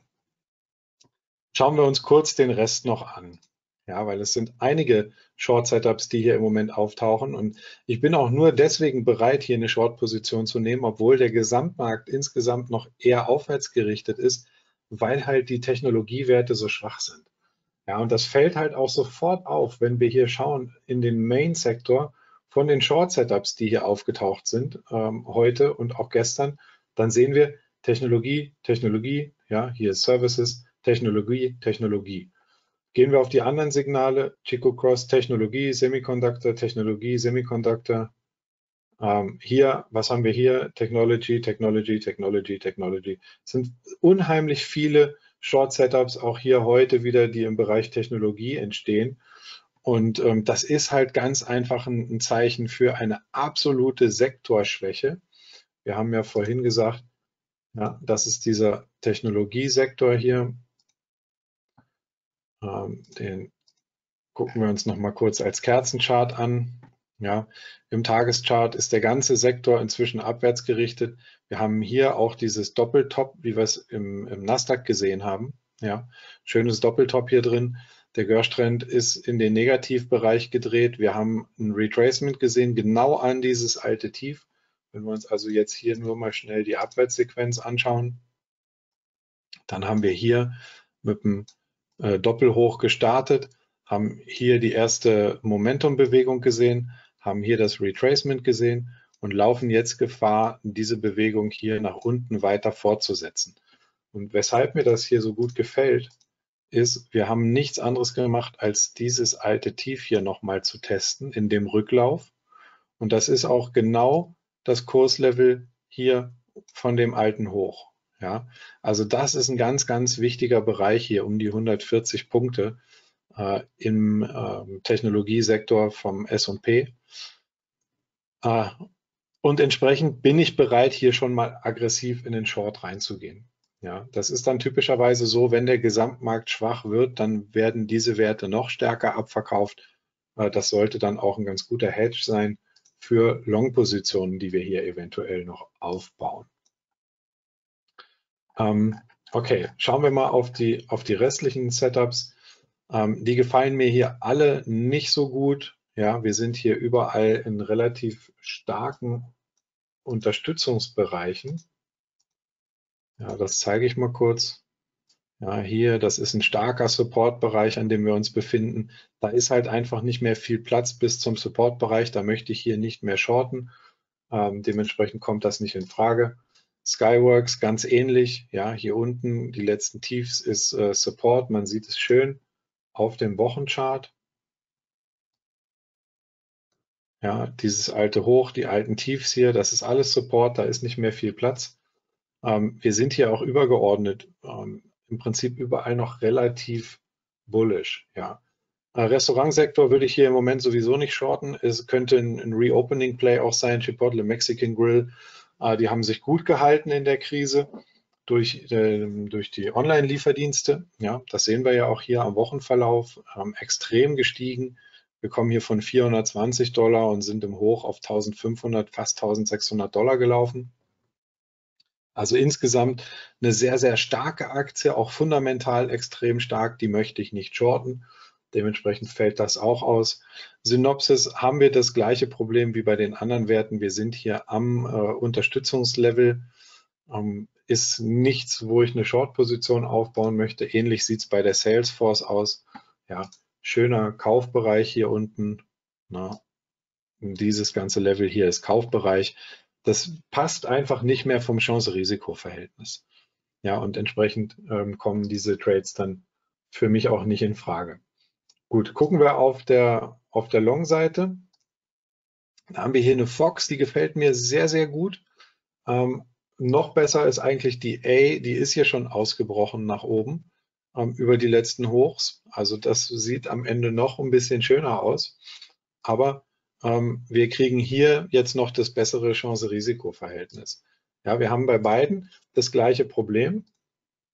Schauen wir uns kurz den Rest noch an. Ja, weil es sind einige Short-Setups, die hier im Moment auftauchen. Und ich bin auch nur deswegen bereit, hier eine Short-Position zu nehmen, obwohl der Gesamtmarkt insgesamt noch eher aufwärts gerichtet ist, weil halt die Technologiewerte so schwach sind. Ja, und das fällt halt auch sofort auf, wenn wir hier schauen in den Main-Sektor von den Short-Setups, die hier aufgetaucht sind, ähm, heute und auch gestern, dann sehen wir Technologie, Technologie, ja, hier ist Services, Technologie, Technologie. Gehen wir auf die anderen Signale, Chico Cross, Technologie, Semiconductor, Technologie, Semiconductor, ähm, hier, was haben wir hier? Technology, Technology, Technology, Technology. Es sind unheimlich viele Short Setups, auch hier heute wieder, die im Bereich Technologie entstehen. Und ähm, das ist halt ganz einfach ein, ein Zeichen für eine absolute Sektorschwäche. Wir haben ja vorhin gesagt, ja, das ist dieser Technologiesektor hier. Ähm, den gucken wir uns noch mal kurz als Kerzenchart an. Ja, im Tageschart ist der ganze Sektor inzwischen abwärts gerichtet. Wir haben hier auch dieses Doppeltop, wie wir es im, im Nasdaq gesehen haben. Ja, schönes Doppeltop hier drin. Der Görstrend ist in den Negativbereich gedreht. Wir haben ein Retracement gesehen, genau an dieses alte Tief. Wenn wir uns also jetzt hier nur mal schnell die Abwärtssequenz anschauen, dann haben wir hier mit dem äh, Doppelhoch gestartet, haben hier die erste Momentumbewegung gesehen, haben hier das Retracement gesehen und laufen jetzt Gefahr, diese Bewegung hier nach unten weiter fortzusetzen. Und weshalb mir das hier so gut gefällt, ist, wir haben nichts anderes gemacht, als dieses alte Tief hier nochmal zu testen in dem Rücklauf. Und das ist auch genau das Kurslevel hier von dem alten Hoch. Ja, also das ist ein ganz, ganz wichtiger Bereich hier um die 140 Punkte äh, im äh, Technologiesektor vom S&P. Äh, und entsprechend bin ich bereit, hier schon mal aggressiv in den Short reinzugehen. Ja, das ist dann typischerweise so, wenn der Gesamtmarkt schwach wird, dann werden diese Werte noch stärker abverkauft. Äh, das sollte dann auch ein ganz guter Hedge sein für Long-Positionen, die wir hier eventuell noch aufbauen. Ähm, okay, schauen wir mal auf die, auf die restlichen Setups. Ähm, die gefallen mir hier alle nicht so gut. Ja, wir sind hier überall in relativ starken Unterstützungsbereichen. Ja, das zeige ich mal kurz. Ja, hier, das ist ein starker Support-Bereich, an dem wir uns befinden. Da ist halt einfach nicht mehr viel Platz bis zum Support-Bereich. Da möchte ich hier nicht mehr shorten. Ähm, dementsprechend kommt das nicht in Frage. Skyworks ganz ähnlich. Ja, hier unten die letzten Tiefs ist äh, Support. Man sieht es schön auf dem Wochenchart. Ja, dieses alte Hoch, die alten Tiefs hier, das ist alles Support, da ist nicht mehr viel Platz. Ähm, wir sind hier auch übergeordnet, ähm, im Prinzip überall noch relativ bullish. Ja. Äh, Restaurantsektor würde ich hier im Moment sowieso nicht shorten. Es könnte ein, ein Reopening-Play auch sein, Chipotle Mexican Grill. Äh, die haben sich gut gehalten in der Krise durch, äh, durch die Online-Lieferdienste. Ja, das sehen wir ja auch hier am Wochenverlauf, ähm, extrem gestiegen. Wir kommen hier von 420 Dollar und sind im Hoch auf 1500, fast 1600 Dollar gelaufen. Also insgesamt eine sehr, sehr starke Aktie, auch fundamental extrem stark. Die möchte ich nicht shorten. Dementsprechend fällt das auch aus. Synopsis haben wir das gleiche Problem wie bei den anderen Werten. Wir sind hier am äh, Unterstützungslevel. Ähm, ist nichts, wo ich eine Short-Position aufbauen möchte. Ähnlich sieht es bei der Salesforce aus. Ja, schöner Kaufbereich hier unten. Na, dieses ganze Level hier ist Kaufbereich. das passt einfach nicht mehr vom Chance-Risiko-Verhältnis. Ja, und entsprechend ähm, kommen diese Trades dann für mich auch nicht in Frage. Gut, gucken wir auf der, auf der Long-Seite. Da haben wir hier eine Fox, die gefällt mir sehr, sehr gut. Ähm, noch besser ist eigentlich die A, die ist hier schon ausgebrochen nach oben ähm, über die letzten Hochs. Also das sieht am Ende noch ein bisschen schöner aus. Aber ähm, wir kriegen hier jetzt noch das bessere Chance-Risiko-Verhältnis. Ja, wir haben bei beiden das gleiche Problem.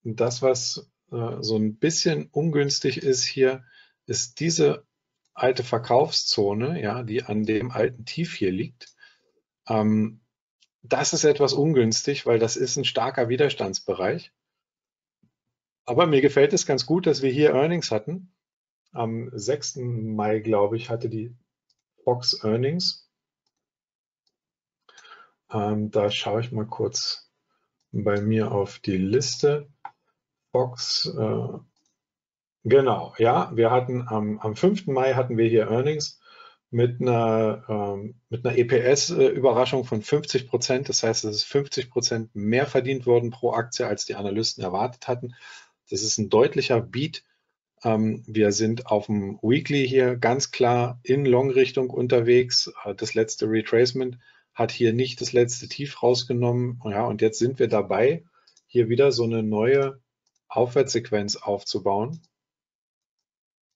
Das, was äh, so ein bisschen ungünstig ist hier, ist diese alte Verkaufszone, ja, die an dem alten Tief hier liegt. Ähm, das ist etwas ungünstig, weil das ist ein starker Widerstandsbereich. Aber mir gefällt es ganz gut, dass wir hier Earnings hatten. Am 6. Mai, glaube ich, hatte die Fox Earnings. Ähm, da schaue ich mal kurz bei mir auf die Liste. Fox, äh, genau, ja, wir hatten am, am 5. Mai hatten wir hier Earnings mit einer, ähm, mit einer EPS-Überraschung von 50 Prozent. Das heißt, es ist 50 Prozent mehr verdient worden pro Aktie, als die Analysten erwartet hatten. Das ist ein deutlicher Beat. Ähm, wir sind auf dem Weekly hier ganz klar in Long-Richtung unterwegs. Äh, das letzte Retracement hat hier nicht das letzte Tief rausgenommen. Ja, und jetzt sind wir dabei, hier wieder so eine neue Aufwärtssequenz aufzubauen.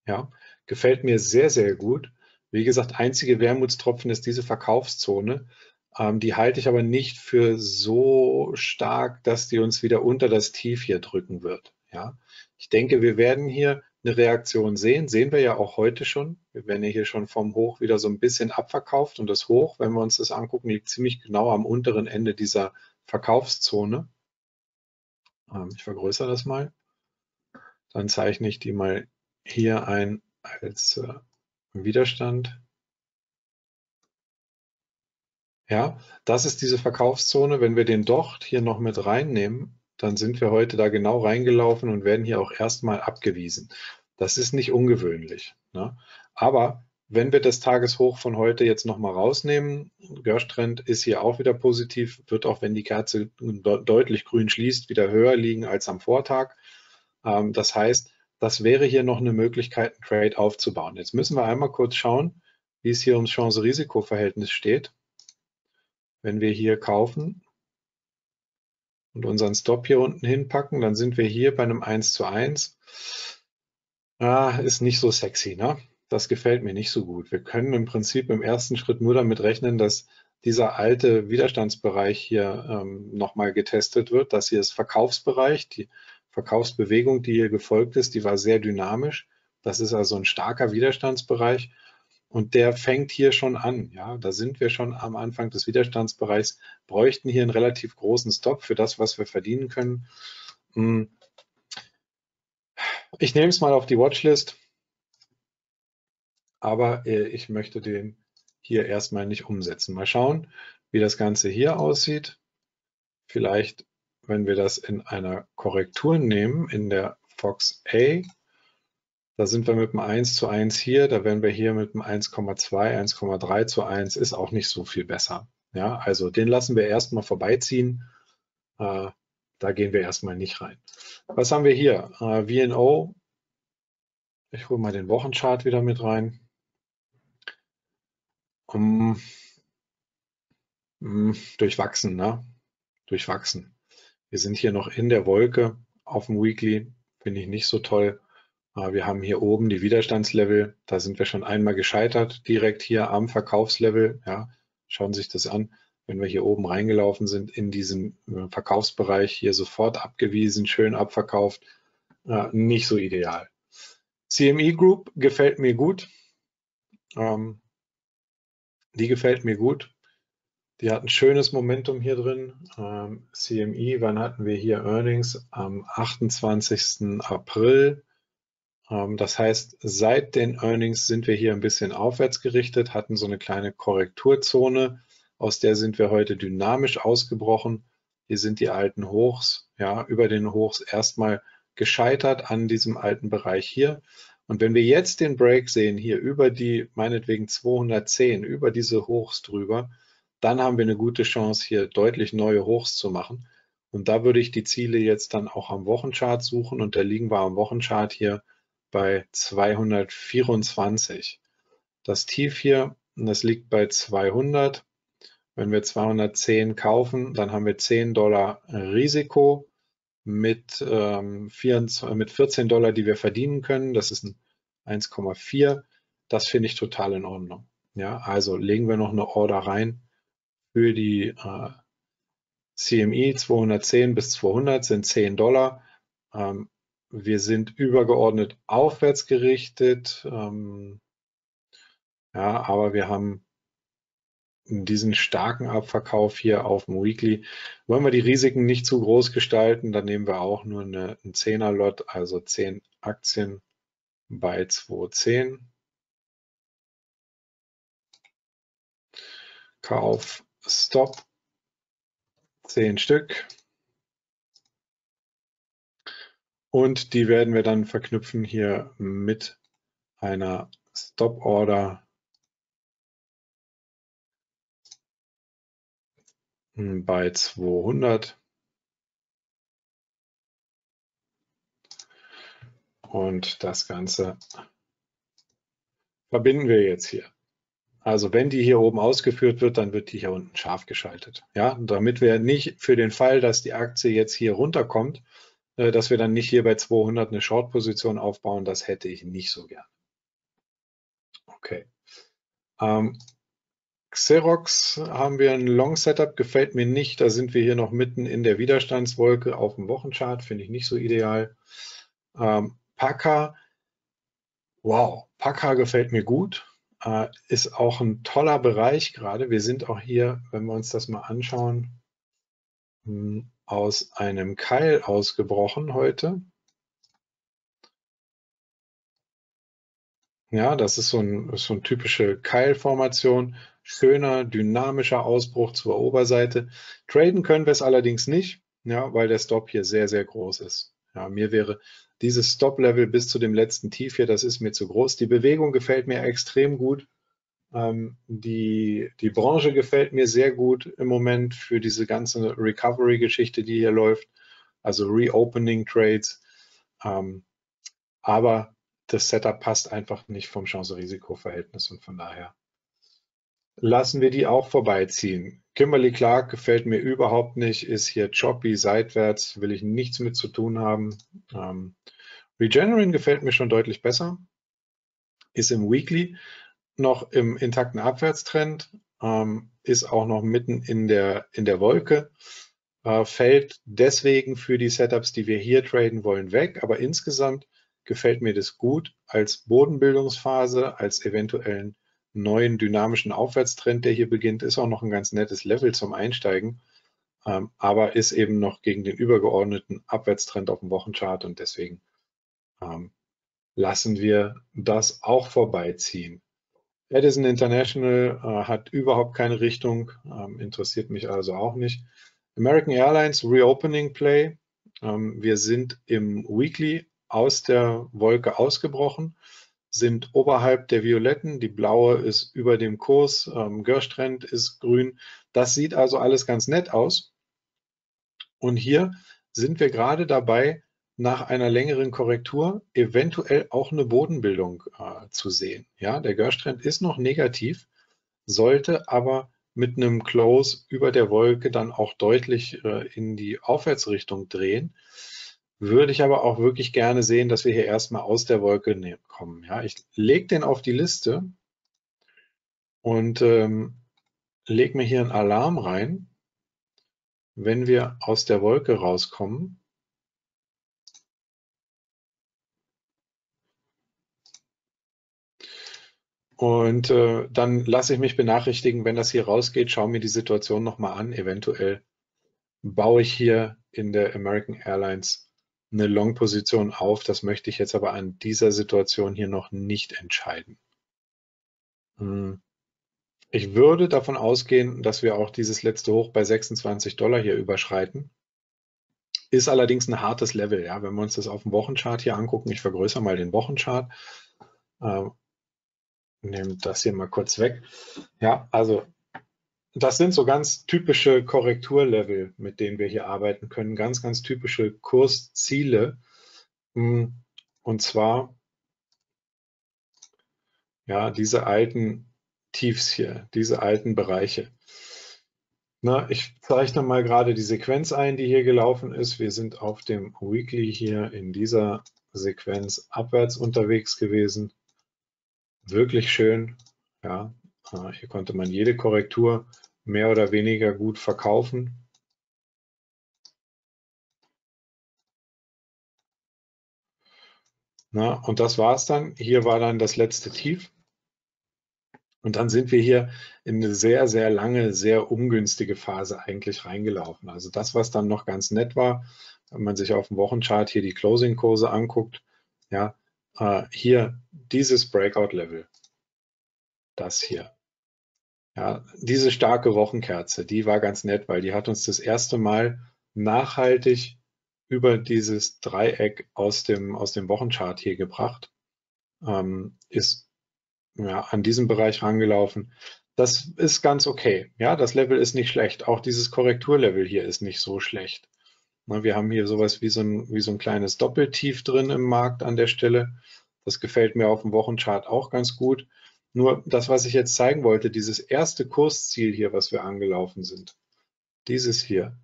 Ja, gefällt mir sehr, sehr gut. Wie gesagt, einzige Wermutstropfen ist diese Verkaufszone. Ähm, die halte ich aber nicht für so stark, dass die uns wieder unter das Tief hier drücken wird. Ja, ich denke, wir werden hier eine Reaktion sehen. Sehen wir ja auch heute schon. Wir werden ja hier schon vom Hoch wieder so ein bisschen abverkauft und das Hoch, wenn wir uns das angucken, liegt ziemlich genau am unteren Ende dieser Verkaufszone. Ähm, ich vergrößere das mal. Dann zeichne ich die mal hier ein als äh, Widerstand. Ja, das ist diese Verkaufszone. Wenn wir den Docht hier noch mit reinnehmen, dann sind wir heute da genau reingelaufen und werden hier auch erstmal abgewiesen. Das ist nicht ungewöhnlich. Ne? Aber wenn wir das Tageshoch von heute jetzt nochmal rausnehmen, Görstrend ist hier auch wieder positiv, wird auch, wenn die Kerze deutlich grün schließt, wieder höher liegen als am Vortag. Ähm, das heißt, das wäre hier noch eine Möglichkeit, einen Trade aufzubauen. Jetzt müssen wir einmal kurz schauen, wie es hier ums Chance-Risiko-Verhältnis steht. Wenn wir hier kaufen und unseren Stop hier unten hinpacken, dann sind wir hier bei einem 1 zu 1. Ah, ist nicht so sexy, ne? Das gefällt mir nicht so gut. Wir können im Prinzip im ersten Schritt nur damit rechnen, dass dieser alte Widerstandsbereich hier ähm, nochmal getestet wird. Das hier ist Verkaufsbereich. Die Verkaufsbewegung, die hier gefolgt ist, die war sehr dynamisch. Das ist also ein starker Widerstandsbereich und der fängt hier schon an. Ja, da sind wir schon am Anfang des Widerstandsbereichs, bräuchten hier einen relativ großen Stop für das, was wir verdienen können. Hm. Ich nehme es mal auf die Watchlist, aber äh, ich möchte den hier erstmal nicht umsetzen. Mal schauen, wie das Ganze hier aussieht. Vielleicht wenn wir das in einer Korrektur nehmen, in der Fox A, da sind wir mit dem 1 zu 1 hier, da wären wir hier mit dem 1,2, 1,3 zu 1, ist auch nicht so viel besser. Ja, also den lassen wir erstmal vorbeiziehen. Äh, da gehen wir erstmal nicht rein. Was haben wir hier? Äh, VNO. Ich hole mal den Wochenchart wieder mit rein. Um, um, durchwachsen, ne? Durchwachsen. Wir sind hier noch in der Wolke auf dem Weekly, finde ich nicht so toll. Wir haben hier oben die Widerstandslevel, da sind wir schon einmal gescheitert, direkt hier am Verkaufslevel. Ja, schauen Sie sich das an. Wenn wir hier oben reingelaufen sind in diesem äh, Verkaufsbereich, hier sofort abgewiesen, schön abverkauft, nicht so ideal. CME Group gefällt mir gut. Ähm, die gefällt mir gut. Die hatten schönes Momentum hier drin. Ähm, CME, wann hatten wir hier Earnings? Am 28. April. Ähm, das heißt, seit den Earnings sind wir hier ein bisschen aufwärts gerichtet, hatten so eine kleine Korrekturzone. Aus der sind wir heute dynamisch ausgebrochen. Hier sind die alten Hochs, ja, über den Hochs erstmal gescheitert an diesem alten Bereich hier. Und wenn wir jetzt den Break sehen, hier über die, meinetwegen 210, über diese Hochs drüber, dann haben wir eine gute Chance, hier deutlich neue Hochs zu machen. Und da würde ich die Ziele jetzt dann auch am Wochenchart suchen und da liegen wir am Wochenchart hier bei 224. Das Tief hier, das liegt bei 200. Wenn wir 210 kaufen, dann haben wir 10 Dollar Risiko mit, ähm, 24, mit 14 Dollar, die wir verdienen können. Das ist ein 1,4. Das finde ich total in Ordnung. Ja, also legen wir noch eine Order rein für die äh, CMI 210 bis 200 sind 10 Dollar. Ähm, wir sind übergeordnet aufwärts gerichtet. Ähm, ja, aber wir haben diesen starken Abverkauf hier auf dem Weekly. Wollen wir die Risiken nicht zu groß gestalten, dann nehmen wir auch nur eine, einen 10er Lot, also 10 Aktien bei 210. Kauf, Stop, 10 Stück. Und die werden wir dann verknüpfen hier mit einer Stop Order bei 200. Und das Ganze verbinden wir jetzt hier. Also wenn die hier oben ausgeführt wird, dann wird die hier unten scharf geschaltet. Ja, damit wir nicht für den Fall, dass die Aktie jetzt hier runterkommt, dass wir dann nicht hier bei 200 eine Short-Position aufbauen, das hätte ich nicht so gern. Okay. Ähm, Xerox haben wir ein Long Setup, gefällt mir nicht. Da sind wir hier noch mitten in der Widerstandswolke auf dem Wochenchart, finde ich nicht so ideal. Ähm, Paka, wow, Paka gefällt mir gut. Äh, ist auch ein toller Bereich gerade. Wir sind auch hier, wenn wir uns das mal anschauen, hm, aus einem Keil ausgebrochen heute. Ja, das ist so, ein, so eine typische Keilformation schöner, dynamischer Ausbruch zur Oberseite. Traden können wir es allerdings nicht, ja, weil der Stop hier sehr, sehr groß ist. Ja, mir wäre dieses Stop-Level bis zu dem letzten Tief hier, das ist mir zu groß. Die Bewegung gefällt mir extrem gut. Ähm, die, die Branche gefällt mir sehr gut im Moment für diese ganze Recovery-Geschichte, die hier läuft, also Reopening Trades. Ähm, aber das Setup passt einfach nicht vom Chance-Risiko-Verhältnis und von daher lassen wir die auch vorbeiziehen. Kimberly Clark gefällt mir überhaupt nicht, ist hier choppy, seitwärts, will ich nichts mit zu tun haben. Ähm, Regeneron gefällt mir schon deutlich besser, ist im Weekly noch im intakten Abwärtstrend, ähm, ist auch noch mitten in der, in der Wolke, äh, fällt deswegen für die Setups, die wir hier traden wollen, weg, aber insgesamt gefällt mir das gut als Bodenbildungsphase, als eventuellen neuen dynamischen Aufwärtstrend, der hier beginnt, ist auch noch ein ganz nettes Level zum Einsteigen, ähm, aber ist eben noch gegen den übergeordneten Abwärtstrend auf dem Wochenchart. Und deswegen ähm, lassen wir das auch vorbeiziehen. Edison International äh, hat überhaupt keine Richtung, ähm, interessiert mich also auch nicht. American Airlines Reopening Play. Ähm, wir sind im Weekly aus der Wolke ausgebrochen sind oberhalb der violetten, die blaue ist über dem Kurs, ähm, Görstrend ist grün. Das sieht also alles ganz nett aus. Und hier sind wir gerade dabei, nach einer längeren Korrektur eventuell auch eine Bodenbildung äh, zu sehen. Ja, der Görstrend ist noch negativ, sollte aber mit einem Close über der Wolke dann auch deutlich äh, in die Aufwärtsrichtung drehen würde ich aber auch wirklich gerne sehen, dass wir hier erstmal aus der Wolke ne-, kommen. Ja, ich lege den auf die Liste und ähm, lege mir hier einen Alarm rein, wenn wir aus der Wolke rauskommen. Und äh, dann lasse ich mich benachrichtigen, wenn das hier rausgeht, schaue mir die Situation nochmal an. Eventuell baue ich hier in der American Airlines eine Long-Position auf. Das möchte ich jetzt aber an dieser Situation hier noch nicht entscheiden. Hm. Ich würde davon ausgehen, dass wir auch dieses letzte Hoch bei 26 Dollar hier überschreiten. Ist allerdings ein hartes Level. Ja, wenn wir uns das auf dem Wochenchart hier angucken, ich vergrößere mal den Wochenchart, äh, nehme das hier mal kurz weg. Ja, also das sind so ganz typische Korrekturlevel, mit denen wir hier arbeiten können, ganz, ganz typische Kursziele. Hm, und zwar ja, diese alten Tiefs hier, diese alten Bereiche. Na, ich zeichne mal gerade die Sequenz ein, die hier gelaufen ist. Wir sind auf dem Weekly hier in dieser Sequenz abwärts unterwegs gewesen. Wirklich schön. Ja, äh, hier konnte man jede Korrektur mehr oder weniger gut verkaufen. Na, und das war es dann. Hier war dann das letzte Tief. Und dann sind wir hier in eine sehr, sehr lange, sehr ungünstige Phase eigentlich reingelaufen. Also das, was dann noch ganz nett war, wenn man sich auf dem Wochenchart hier die Closing-Kurse anguckt, ja, äh, hier dieses Breakout-Level, das hier. Ja, diese starke Wochenkerze, die war ganz nett, weil die hat uns das erste Mal nachhaltig über dieses Dreieck aus dem, aus dem Wochenchart hier gebracht. Ähm, ist ja, an diesem Bereich rangelaufen. Das ist ganz okay. Ja, das Level ist nicht schlecht. Auch dieses Korrekturlevel hier ist nicht so schlecht. Wir haben hier sowas wie so ein, wie so ein kleines Doppeltief drin im Markt an der Stelle. Das gefällt mir auf dem Wochenchart auch ganz gut. Nur das, was ich jetzt zeigen wollte, dieses erste Kursziel hier, was wir angelaufen sind, dieses hier,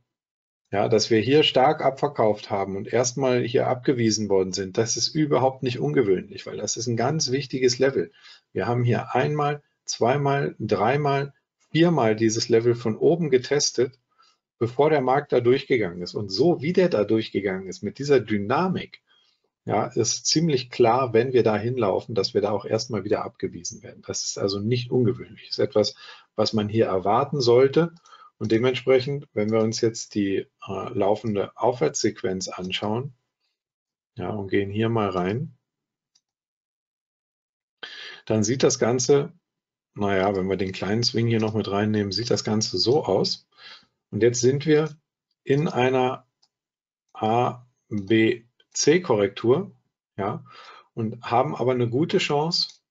ja, dass wir hier stark abverkauft haben und erstmal hier abgewiesen worden sind, das ist überhaupt nicht ungewöhnlich, weil das ist ein ganz wichtiges Level. Wir haben hier einmal, zweimal, dreimal, viermal dieses Level von oben getestet, bevor der Markt da durchgegangen ist. Und so wie der da durchgegangen ist, mit dieser Dynamik, ja, ist ziemlich klar, wenn wir da hinlaufen, dass wir da auch erstmal wieder abgewiesen werden. Das ist also nicht ungewöhnlich. Das ist etwas, was man hier erwarten sollte und dementsprechend, wenn wir uns jetzt die äh, laufende Aufwärtssequenz anschauen, ja, und gehen hier mal rein, dann sieht das Ganze, naja, wenn wir den kleinen Swing hier noch mit reinnehmen, sieht das Ganze so aus. Und jetzt sind wir in einer A-B-C-Korrektur, ja, und haben aber eine gute Chance,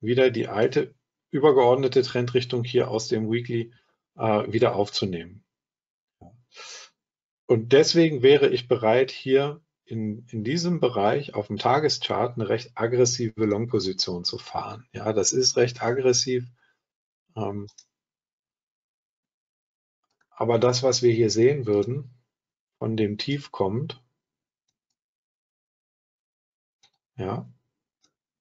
wieder die alte übergeordnete Trendrichtung hier aus dem Weekly äh, wieder aufzunehmen. Und deswegen wäre ich bereit, hier in, in diesem Bereich auf dem Tageschart eine recht aggressive Long-Position zu fahren. Ja, das ist recht aggressiv. Ähm, aber das, was wir hier sehen würden, von dem Tief kommt, ja,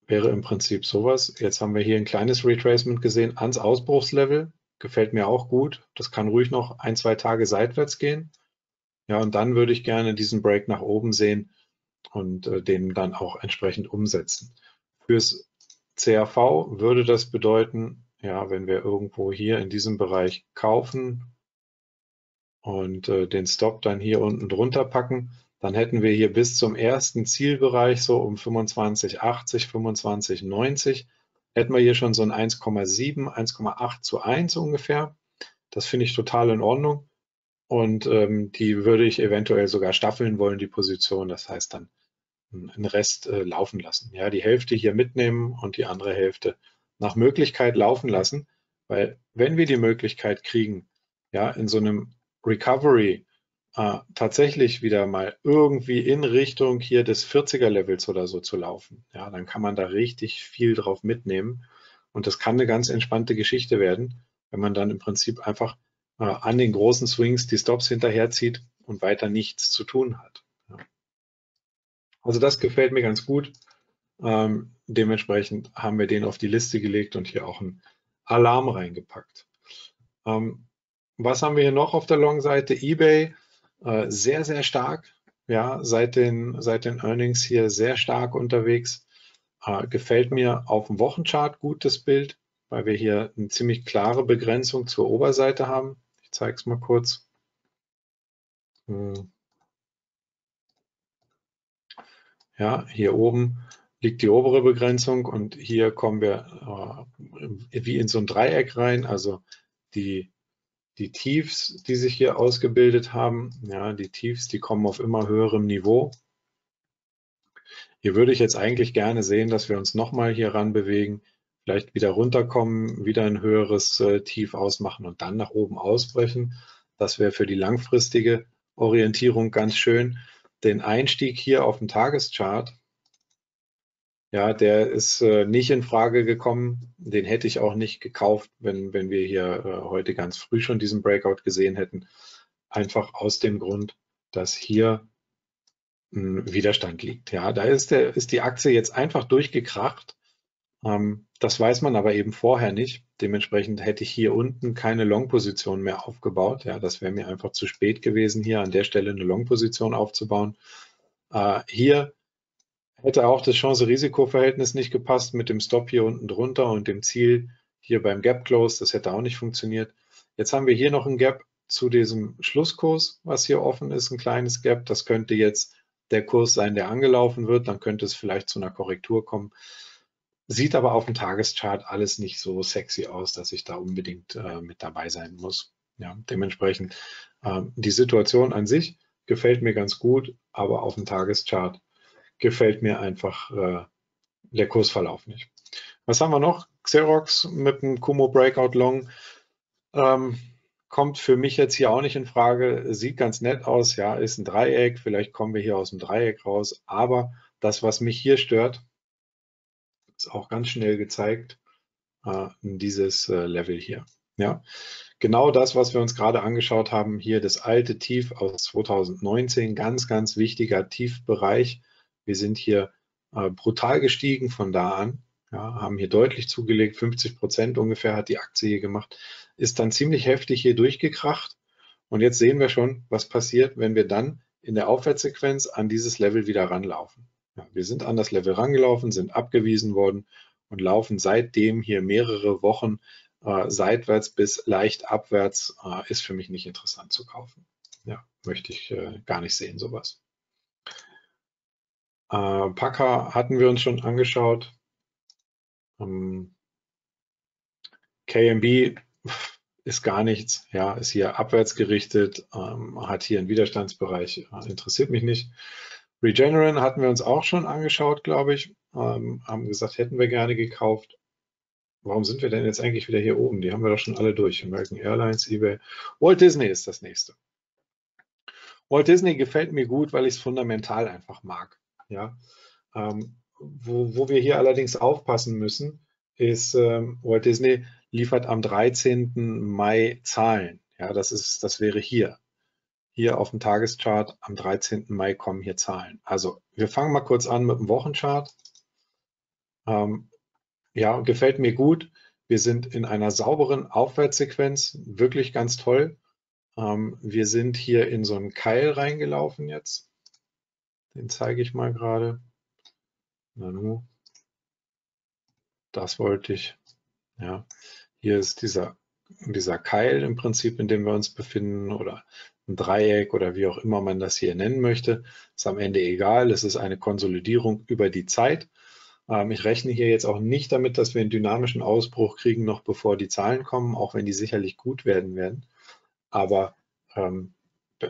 wäre im Prinzip sowas. Jetzt haben wir hier ein kleines Retracement gesehen ans Ausbruchslevel gefällt mir auch gut. Das kann ruhig noch ein, zwei Tage seitwärts gehen. Ja, und dann würde ich gerne diesen Break nach oben sehen und äh, den dann auch entsprechend umsetzen. Fürs CRV würde das bedeuten, ja, wenn wir irgendwo hier in diesem Bereich kaufen und äh, den Stop dann hier unten drunter packen, dann hätten wir hier bis zum ersten Zielbereich so um 25,80, 25,90 hätten wir hier schon so ein 1,7, 1,8 zu 1 ungefähr. Das finde ich total in Ordnung. Und ähm, die würde ich eventuell sogar staffeln wollen, die Position. Das heißt dann einen Rest äh, laufen lassen. Ja, die Hälfte hier mitnehmen und die andere Hälfte nach Möglichkeit laufen lassen. Weil wenn wir die Möglichkeit kriegen, ja, in so einem Recovery äh, tatsächlich wieder mal irgendwie in Richtung hier des 40er Levels oder so zu laufen. Ja, dann kann man da richtig viel drauf mitnehmen. Und das kann eine ganz entspannte Geschichte werden, wenn man dann im Prinzip einfach äh, an den großen Swings die Stops hinterherzieht und weiter nichts zu tun hat. Ja. Also das gefällt mir ganz gut. Ähm, dementsprechend haben wir den auf die Liste gelegt und hier auch einen Alarm reingepackt. Ähm, was haben wir hier noch auf der Long-Seite? eBay äh, sehr, sehr stark. Ja, seit den, seit den Earnings hier sehr stark unterwegs. Äh, gefällt mir auf dem Wochenchart gut das Bild, weil wir hier eine ziemlich klare Begrenzung zur Oberseite haben. Ich zeige es mal kurz. Hm. Ja, hier oben liegt die obere Begrenzung und hier kommen wir äh, wie in so ein Dreieck rein. Also die die Tiefs, die sich hier ausgebildet haben, ja, die Tiefs, die kommen auf immer höherem Niveau. Hier würde ich jetzt eigentlich gerne sehen, dass wir uns nochmal hier ran bewegen, vielleicht wieder runterkommen, wieder ein höheres äh, Tief ausmachen und dann nach oben ausbrechen. Das wäre für die langfristige Orientierung ganz schön. Den Einstieg hier auf dem Tageschart, ja, der ist äh, nicht in Frage gekommen. Den hätte ich auch nicht gekauft, wenn, wenn wir hier äh, heute ganz früh schon diesen Breakout gesehen hätten. Einfach aus dem Grund, dass hier ein Widerstand liegt. Ja, da ist, der, ist die Aktie jetzt einfach durchgekracht. Ähm, das weiß man aber eben vorher nicht. Dementsprechend hätte ich hier unten keine Long-Position mehr aufgebaut. Ja, das wäre mir einfach zu spät gewesen, hier an der Stelle eine Long-Position aufzubauen. Äh, hier hätte auch das Chance-Risiko-Verhältnis nicht gepasst mit dem Stop hier unten drunter und dem Ziel hier beim Gap Close. Das hätte auch nicht funktioniert. Jetzt haben wir hier noch ein Gap zu diesem Schlusskurs, was hier offen ist, ein kleines Gap. Das könnte jetzt der Kurs sein, der angelaufen wird. Dann könnte es vielleicht zu einer Korrektur kommen. Sieht aber auf dem Tageschart alles nicht so sexy aus, dass ich da unbedingt äh, mit dabei sein muss. Ja, dementsprechend äh, die Situation an sich gefällt mir ganz gut, aber auf dem Tageschart gefällt mir einfach äh, der Kursverlauf nicht. Was haben wir noch? Xerox mit dem Kumo Breakout Long. Ähm, kommt für mich jetzt hier auch nicht in Frage. Sieht ganz nett aus, ja, ist ein Dreieck. Vielleicht kommen wir hier aus dem Dreieck raus. Aber das, was mich hier stört, ist auch ganz schnell gezeigt, äh, dieses äh, Level hier. Ja, genau das, was wir uns gerade angeschaut haben, hier das alte Tief aus 2019, ganz, ganz wichtiger Tiefbereich. Wir sind hier äh, brutal gestiegen von da an, ja, haben hier deutlich zugelegt, 50 Prozent ungefähr hat die Aktie hier gemacht, ist dann ziemlich heftig hier durchgekracht. Und jetzt sehen wir schon, was passiert, wenn wir dann in der Aufwärtssequenz an dieses Level wieder ranlaufen. Ja, wir sind an das Level rangelaufen, sind abgewiesen worden und laufen seitdem hier mehrere Wochen äh, seitwärts bis leicht abwärts. Äh, ist für mich nicht interessant zu kaufen. Ja, möchte ich äh, gar nicht sehen, sowas. Äh, Packer hatten wir uns schon angeschaut. Ähm, KMB ist gar nichts, ja, ist hier abwärts gerichtet, ähm, hat hier einen Widerstandsbereich, äh, interessiert mich nicht. Regeneron hatten wir uns auch schon angeschaut, glaube ich, ähm, haben gesagt, hätten wir gerne gekauft. Warum sind wir denn jetzt eigentlich wieder hier oben? Die haben wir doch schon alle durch. American Airlines, eBay. Walt Disney ist das nächste. Walt Disney gefällt mir gut, weil ich es fundamental einfach mag. Ja, ähm, wo, wo wir hier allerdings aufpassen müssen, ist, ähm, Walt Disney liefert am 13. Mai Zahlen. Ja, das ist, das wäre hier. Hier auf dem Tageschart am 13. Mai kommen hier Zahlen. Also wir fangen mal kurz an mit dem Wochenchart. Ähm, ja, gefällt mir gut. Wir sind in einer sauberen Aufwärtssequenz, wirklich ganz toll. Ähm, wir sind hier in so einen Keil reingelaufen jetzt. Den zeige ich mal gerade. Nanu. Das wollte ich. Ja, hier ist dieser, dieser Keil im Prinzip, in dem wir uns befinden oder ein Dreieck oder wie auch immer man das hier nennen möchte. Ist am Ende egal. Es ist eine Konsolidierung über die Zeit. Ähm, ich rechne hier jetzt auch nicht damit, dass wir einen dynamischen Ausbruch kriegen, noch bevor die Zahlen kommen, auch wenn die sicherlich gut werden werden. Aber ähm,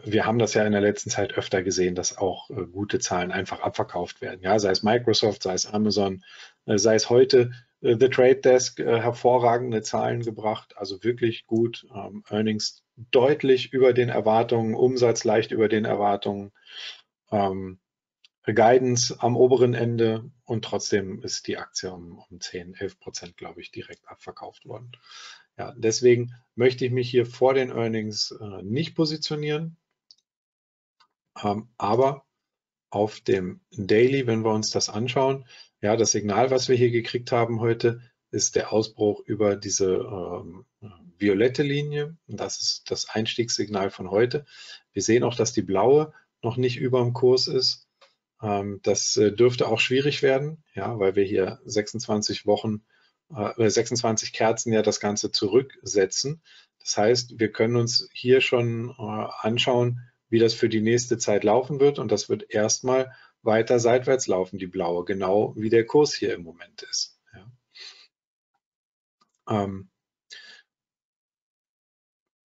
wir haben das ja in der letzten Zeit öfter gesehen, dass auch äh, gute Zahlen einfach abverkauft werden. Ja, sei es Microsoft, sei es Amazon, äh, sei es heute äh, The Trade Desk äh, hervorragende Zahlen gebracht, also wirklich gut. Ähm, Earnings deutlich über den Erwartungen, Umsatz leicht über den Erwartungen, ähm, Guidance am oberen Ende und trotzdem ist die Aktie um, um 10, 11 Prozent, glaube ich, direkt abverkauft worden. Ja, deswegen möchte ich mich hier vor den Earnings äh, nicht positionieren, ähm, aber auf dem Daily, wenn wir uns das anschauen, ja, das Signal, was wir hier gekriegt haben heute, ist der Ausbruch über diese ähm, violette Linie. Das ist das Einstiegssignal von heute. Wir sehen auch, dass die blaue noch nicht über dem Kurs ist. Ähm, das äh, dürfte auch schwierig werden, ja, weil wir hier 26 Wochen, äh, 26 Kerzen ja das Ganze zurücksetzen. Das heißt, wir können uns hier schon äh, anschauen, wie das für die nächste Zeit laufen wird. Und das wird erstmal weiter seitwärts laufen, die blaue, genau wie der Kurs hier im Moment ist. Ja. Ähm,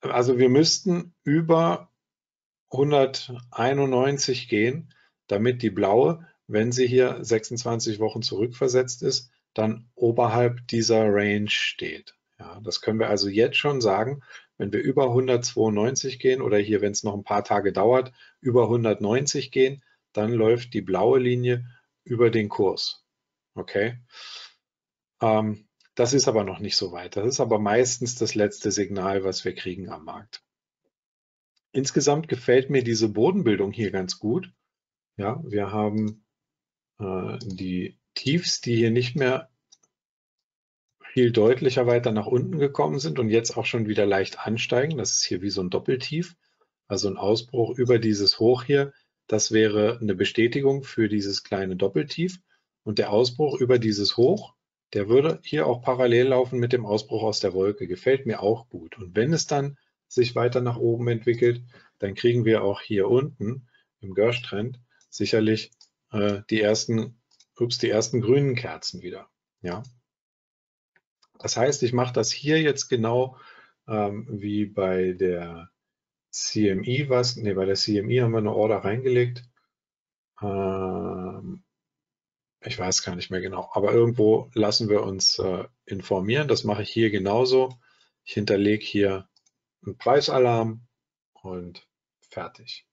also wir müssten über 191 gehen, damit die blaue, wenn sie hier 26 Wochen zurückversetzt ist, dann oberhalb dieser Range steht. Ja, das können wir also jetzt schon sagen, wenn wir über 192 gehen oder hier, wenn es noch ein paar Tage dauert, über 190 gehen, dann läuft die blaue Linie über den Kurs. Okay? Ähm, das ist aber noch nicht so weit. Das ist aber meistens das letzte Signal, was wir kriegen am Markt. Insgesamt gefällt mir diese Bodenbildung hier ganz gut. Ja, wir haben äh, die Tiefs, die hier nicht mehr viel deutlicher weiter nach unten gekommen sind und jetzt auch schon wieder leicht ansteigen. Das ist hier wie so ein Doppeltief, also ein Ausbruch über dieses Hoch hier. Das wäre eine Bestätigung für dieses kleine Doppeltief. Und der Ausbruch über dieses Hoch, der würde hier auch parallel laufen mit dem Ausbruch aus der Wolke. Gefällt mir auch gut. Und wenn es dann sich weiter nach oben entwickelt, dann kriegen wir auch hier unten im Gersh-Trend sicherlich äh, die ersten, ups, die ersten grünen Kerzen wieder. Ja, das heißt, ich mache das hier jetzt genau ähm, wie bei der CMI was. Ne, bei der CMI haben wir eine Order reingelegt. Ähm, ich weiß gar nicht mehr genau, aber irgendwo lassen wir uns äh, informieren. Das mache ich hier genauso. Ich hinterlege hier einen Preisalarm und fertig.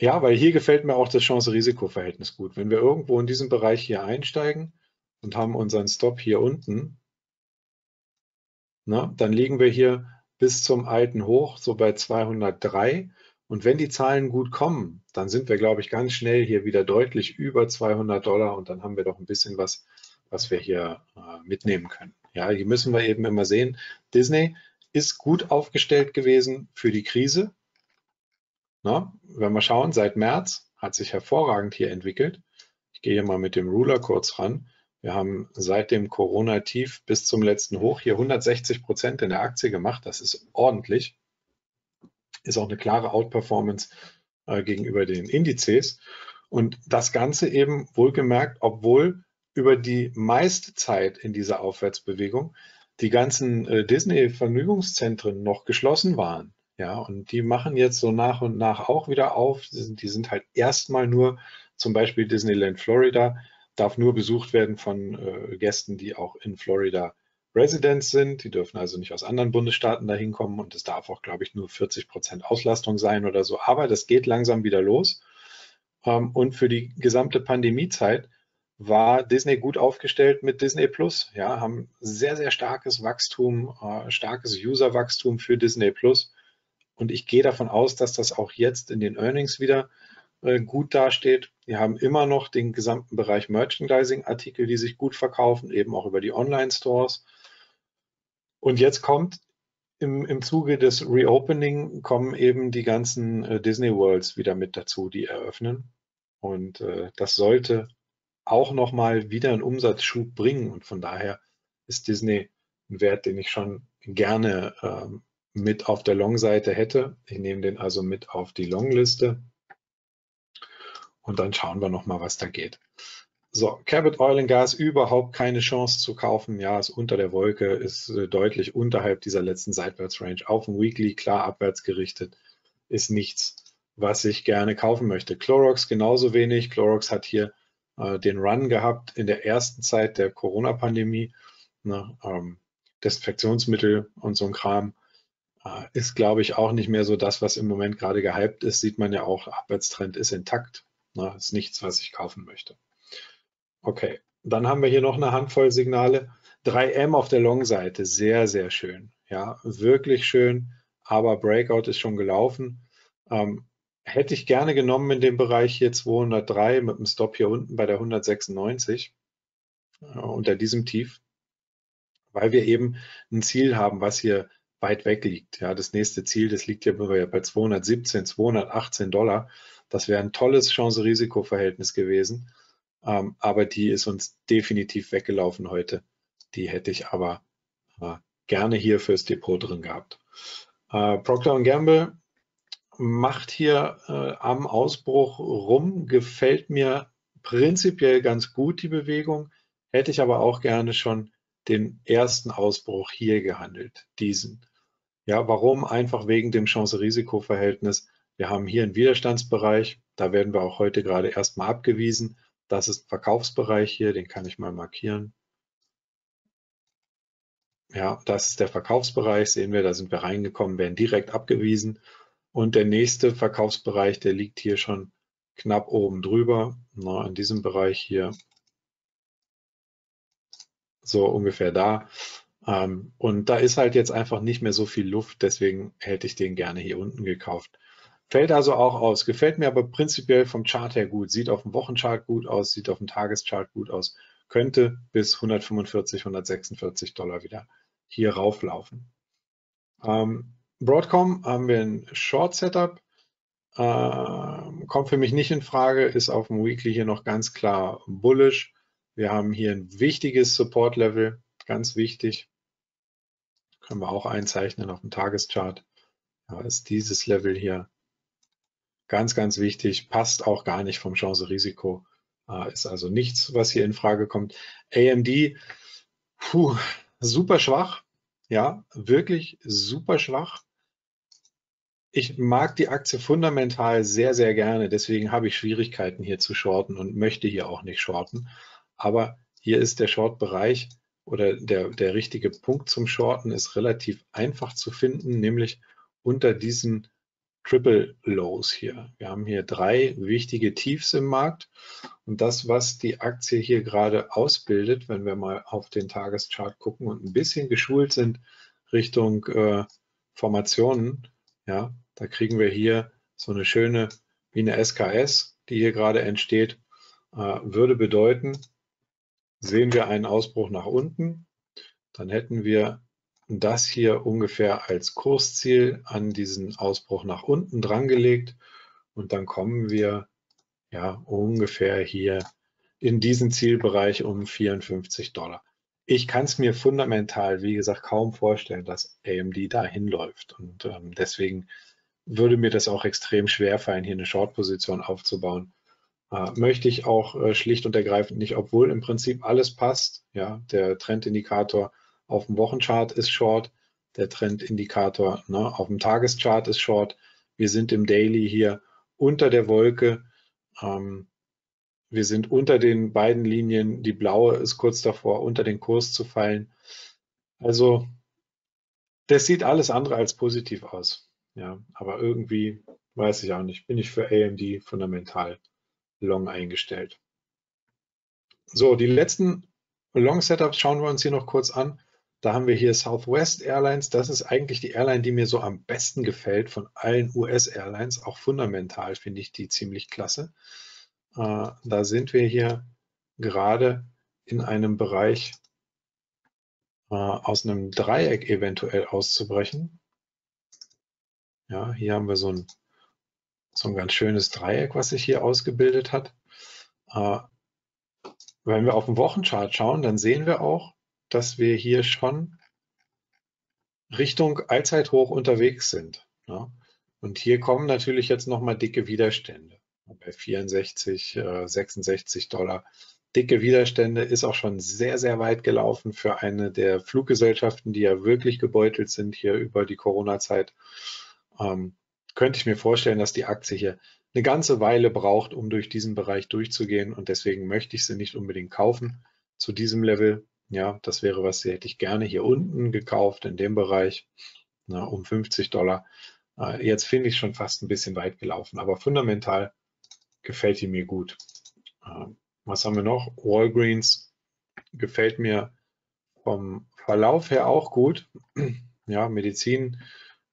Ja, weil hier gefällt mir auch das Chance-Risiko-Verhältnis gut. Wenn wir irgendwo in diesem Bereich hier einsteigen, und haben unseren Stop hier unten, na, dann liegen wir hier bis zum alten Hoch, so bei 203. Und wenn die Zahlen gut kommen, dann sind wir, glaube ich, ganz schnell hier wieder deutlich über 200 Dollar und dann haben wir doch ein bisschen was, was wir hier äh, mitnehmen können. Ja, hier müssen wir eben immer sehen, Disney ist gut aufgestellt gewesen für die Krise. Na, wenn wir schauen, seit März hat sich hervorragend hier entwickelt. Ich gehe hier mal mit dem Ruler kurz ran. Wir haben seit dem Corona-Tief bis zum letzten Hoch hier 160 Prozent in der Aktie gemacht. Das ist ordentlich. Ist auch eine klare Outperformance äh, gegenüber den Indizes. Und das Ganze eben wohlgemerkt, obwohl über die meiste Zeit in dieser Aufwärtsbewegung die ganzen äh, Disney-Vergnügungszentren noch geschlossen waren. Ja, und die machen jetzt so nach und nach auch wieder auf. Die sind, die sind halt erstmal nur zum Beispiel Disneyland Florida darf nur besucht werden von äh, Gästen, die auch in Florida Residents sind. Die dürfen also nicht aus anderen Bundesstaaten dahin kommen und es darf auch, glaube ich, nur 40 Prozent Auslastung sein oder so. Aber das geht langsam wieder los. Ähm, und für die gesamte Pandemiezeit war Disney gut aufgestellt mit Disney Plus. Ja, haben sehr, sehr starkes Wachstum, äh, starkes Userwachstum für Disney Plus. Und ich gehe davon aus, dass das auch jetzt in den Earnings wieder äh, gut dasteht. Wir haben immer noch den gesamten Bereich Merchandising-Artikel, die sich gut verkaufen, eben auch über die Online-Stores. Und jetzt kommt im, im Zuge des Reopening kommen eben die ganzen äh, Disney Worlds wieder mit dazu, die eröffnen. Und äh, das sollte auch nochmal wieder einen Umsatzschub bringen. Und von daher ist Disney ein Wert, den ich schon gerne ähm, mit auf der Long-Seite hätte. Ich nehme den also mit auf die Long-Liste und dann schauen wir nochmal, was da geht. So, Cabot Oil and Gas überhaupt keine Chance zu kaufen. Ja, ist unter der Wolke, ist äh, deutlich unterhalb dieser letzten Seitwärtsrange. Auf dem Weekly klar abwärts gerichtet, ist nichts, was ich gerne kaufen möchte. Clorox genauso wenig. Clorox hat hier äh, den Run gehabt in der ersten Zeit der Corona-Pandemie. Ne, ähm, Desinfektionsmittel und so ein Kram ist, glaube ich, auch nicht mehr so das, was im Moment gerade gehypt ist. Sieht man ja auch, Abwärtstrend ist intakt. Na, ist nichts, was ich kaufen möchte. Okay, dann haben wir hier noch eine Handvoll Signale. 3M auf der Long-Seite, sehr, sehr schön. Ja, wirklich schön, aber Breakout ist schon gelaufen. Ähm, hätte ich gerne genommen in dem Bereich hier 203 mit dem Stop hier unten bei der 196 äh, unter diesem Tief, weil wir eben ein Ziel haben, was hier weit weg liegt. Ja, das nächste Ziel, das liegt hier bei 217, 218 Dollar. Das wäre ein tolles Chance-Risiko-Verhältnis gewesen. Ähm, aber die ist uns definitiv weggelaufen heute. Die hätte ich aber äh, gerne hier fürs Depot drin gehabt. Äh, Procter Gamble macht hier äh, am Ausbruch rum, gefällt mir prinzipiell ganz gut die Bewegung, hätte ich aber auch gerne schon den ersten Ausbruch hier gehandelt, diesen. Ja, warum? Einfach wegen dem Chance-Risiko-Verhältnis. Wir haben hier einen Widerstandsbereich, da werden wir auch heute gerade erstmal abgewiesen. Das ist Verkaufsbereich hier, den kann ich mal markieren. Ja, das ist der Verkaufsbereich, sehen wir, da sind wir reingekommen, werden direkt abgewiesen. Und der nächste Verkaufsbereich, der liegt hier schon knapp oben drüber, na, in diesem Bereich hier, so ungefähr da. Ähm, und da ist halt jetzt einfach nicht mehr so viel Luft, deswegen hätte ich den gerne hier unten gekauft. Fällt also auch aus, gefällt mir aber prinzipiell vom Chart her gut, sieht auf dem Wochenchart gut aus, sieht auf dem Tageschart gut aus, könnte bis 145, 146 Dollar wieder hier rauflaufen. Ähm, Broadcom haben wir ein Short Setup, äh, kommt für mich nicht in Frage, ist auf dem Weekly hier noch ganz klar bullish. Wir haben hier ein wichtiges Support Level, ganz wichtig. Können wir auch einzeichnen auf dem Tageschart. Ja, ist dieses Level hier ganz, ganz wichtig, passt auch gar nicht vom Chance-Risiko, äh, ist also nichts, was hier in Frage kommt. AMD, puh, super schwach, ja, wirklich super schwach. Ich mag die Aktie fundamental sehr, sehr gerne, deswegen habe ich Schwierigkeiten hier zu shorten und möchte hier auch nicht shorten. Aber hier ist der Short-Bereich oder der, der richtige Punkt zum Shorten ist relativ einfach zu finden, nämlich unter diesen Triple Lows hier. Wir haben hier drei wichtige Tiefs im Markt und das, was die Aktie hier gerade ausbildet, wenn wir mal auf den Tageschart gucken und ein bisschen geschult sind Richtung äh, Formationen, ja, da kriegen wir hier so eine schöne, wie eine SKS, die hier gerade entsteht, äh, würde bedeuten, sehen wir einen Ausbruch nach unten, dann hätten wir das hier ungefähr als Kursziel an diesen Ausbruch nach unten dran gelegt und dann kommen wir ja ungefähr hier in diesen Zielbereich um 54 Dollar. Ich kann es mir fundamental, wie gesagt, kaum vorstellen, dass AMD dahin läuft und ähm, deswegen würde mir das auch extrem schwer fallen, hier eine Short-Position aufzubauen. Äh, möchte ich auch äh, schlicht und ergreifend nicht, obwohl im Prinzip alles passt. Ja, der Trendindikator auf dem Wochenchart ist Short, der Trendindikator ne, auf dem Tageschart ist Short. Wir sind im Daily hier unter der Wolke. Ähm, wir sind unter den beiden Linien. Die blaue ist kurz davor, unter den Kurs zu fallen. Also das sieht alles andere als positiv aus. Ja, aber irgendwie weiß ich auch nicht, bin ich für AMD fundamental long eingestellt. So, die letzten Long Setups schauen wir uns hier noch kurz an. Da haben wir hier Southwest Airlines. Das ist eigentlich die Airline, die mir so am besten gefällt von allen US-Airlines. Auch fundamental finde ich die ziemlich klasse. Äh, da sind wir hier gerade in einem Bereich äh, aus einem Dreieck eventuell auszubrechen. Ja, hier haben wir so ein, so ein ganz schönes Dreieck, was sich hier ausgebildet hat. Äh, wenn wir auf den Wochenchart schauen, dann sehen wir auch, dass wir hier schon Richtung Allzeithoch unterwegs sind. Ja. Und hier kommen natürlich jetzt nochmal dicke Widerstände. Bei 64, äh, 66 Dollar. Dicke Widerstände ist auch schon sehr, sehr weit gelaufen für eine der Fluggesellschaften, die ja wirklich gebeutelt sind hier über die Corona-Zeit. Ähm, könnte ich mir vorstellen, dass die Aktie hier eine ganze Weile braucht, um durch diesen Bereich durchzugehen. Und deswegen möchte ich sie nicht unbedingt kaufen zu diesem Level. Ja, das wäre was, die hätte ich gerne hier unten gekauft, in dem Bereich, na, um 50 Dollar. Äh, jetzt finde ich schon fast ein bisschen weit gelaufen, aber fundamental gefällt die mir gut. Äh, was haben wir noch? Walgreens gefällt mir vom Verlauf her auch gut. Ja, Medizin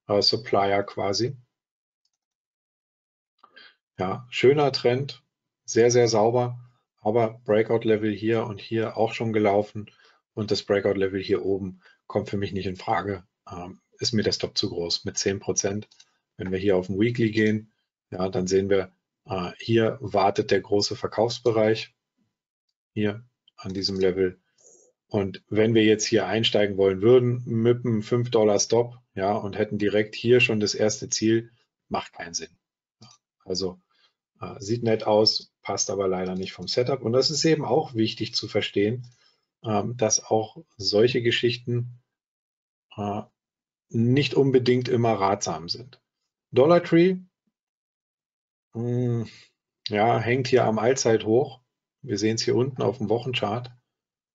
äh, Supplier quasi. Ja, schöner Trend, sehr, sehr sauber, aber Breakout-Level hier und hier auch schon gelaufen und das Breakout-Level hier oben kommt für mich nicht in Frage. Ähm, ist mir der Stop zu groß mit 10 Prozent. Wenn wir hier auf den Weekly gehen, ja, dann sehen wir, äh, hier wartet der große Verkaufsbereich hier an diesem Level. Und wenn wir jetzt hier einsteigen wollen würden mit einem 5 Dollar Stop, ja, und hätten direkt hier schon das erste Ziel, macht keinen Sinn. Also sieht nett aus, passt aber leider nicht vom Setup. Und das ist eben auch wichtig zu verstehen, ähm, dass auch solche Geschichten äh, nicht unbedingt immer ratsam sind. Dollar Tree, hm, ja, hängt hier am Allzeithoch. Wir sehen es hier unten auf dem Wochenchart.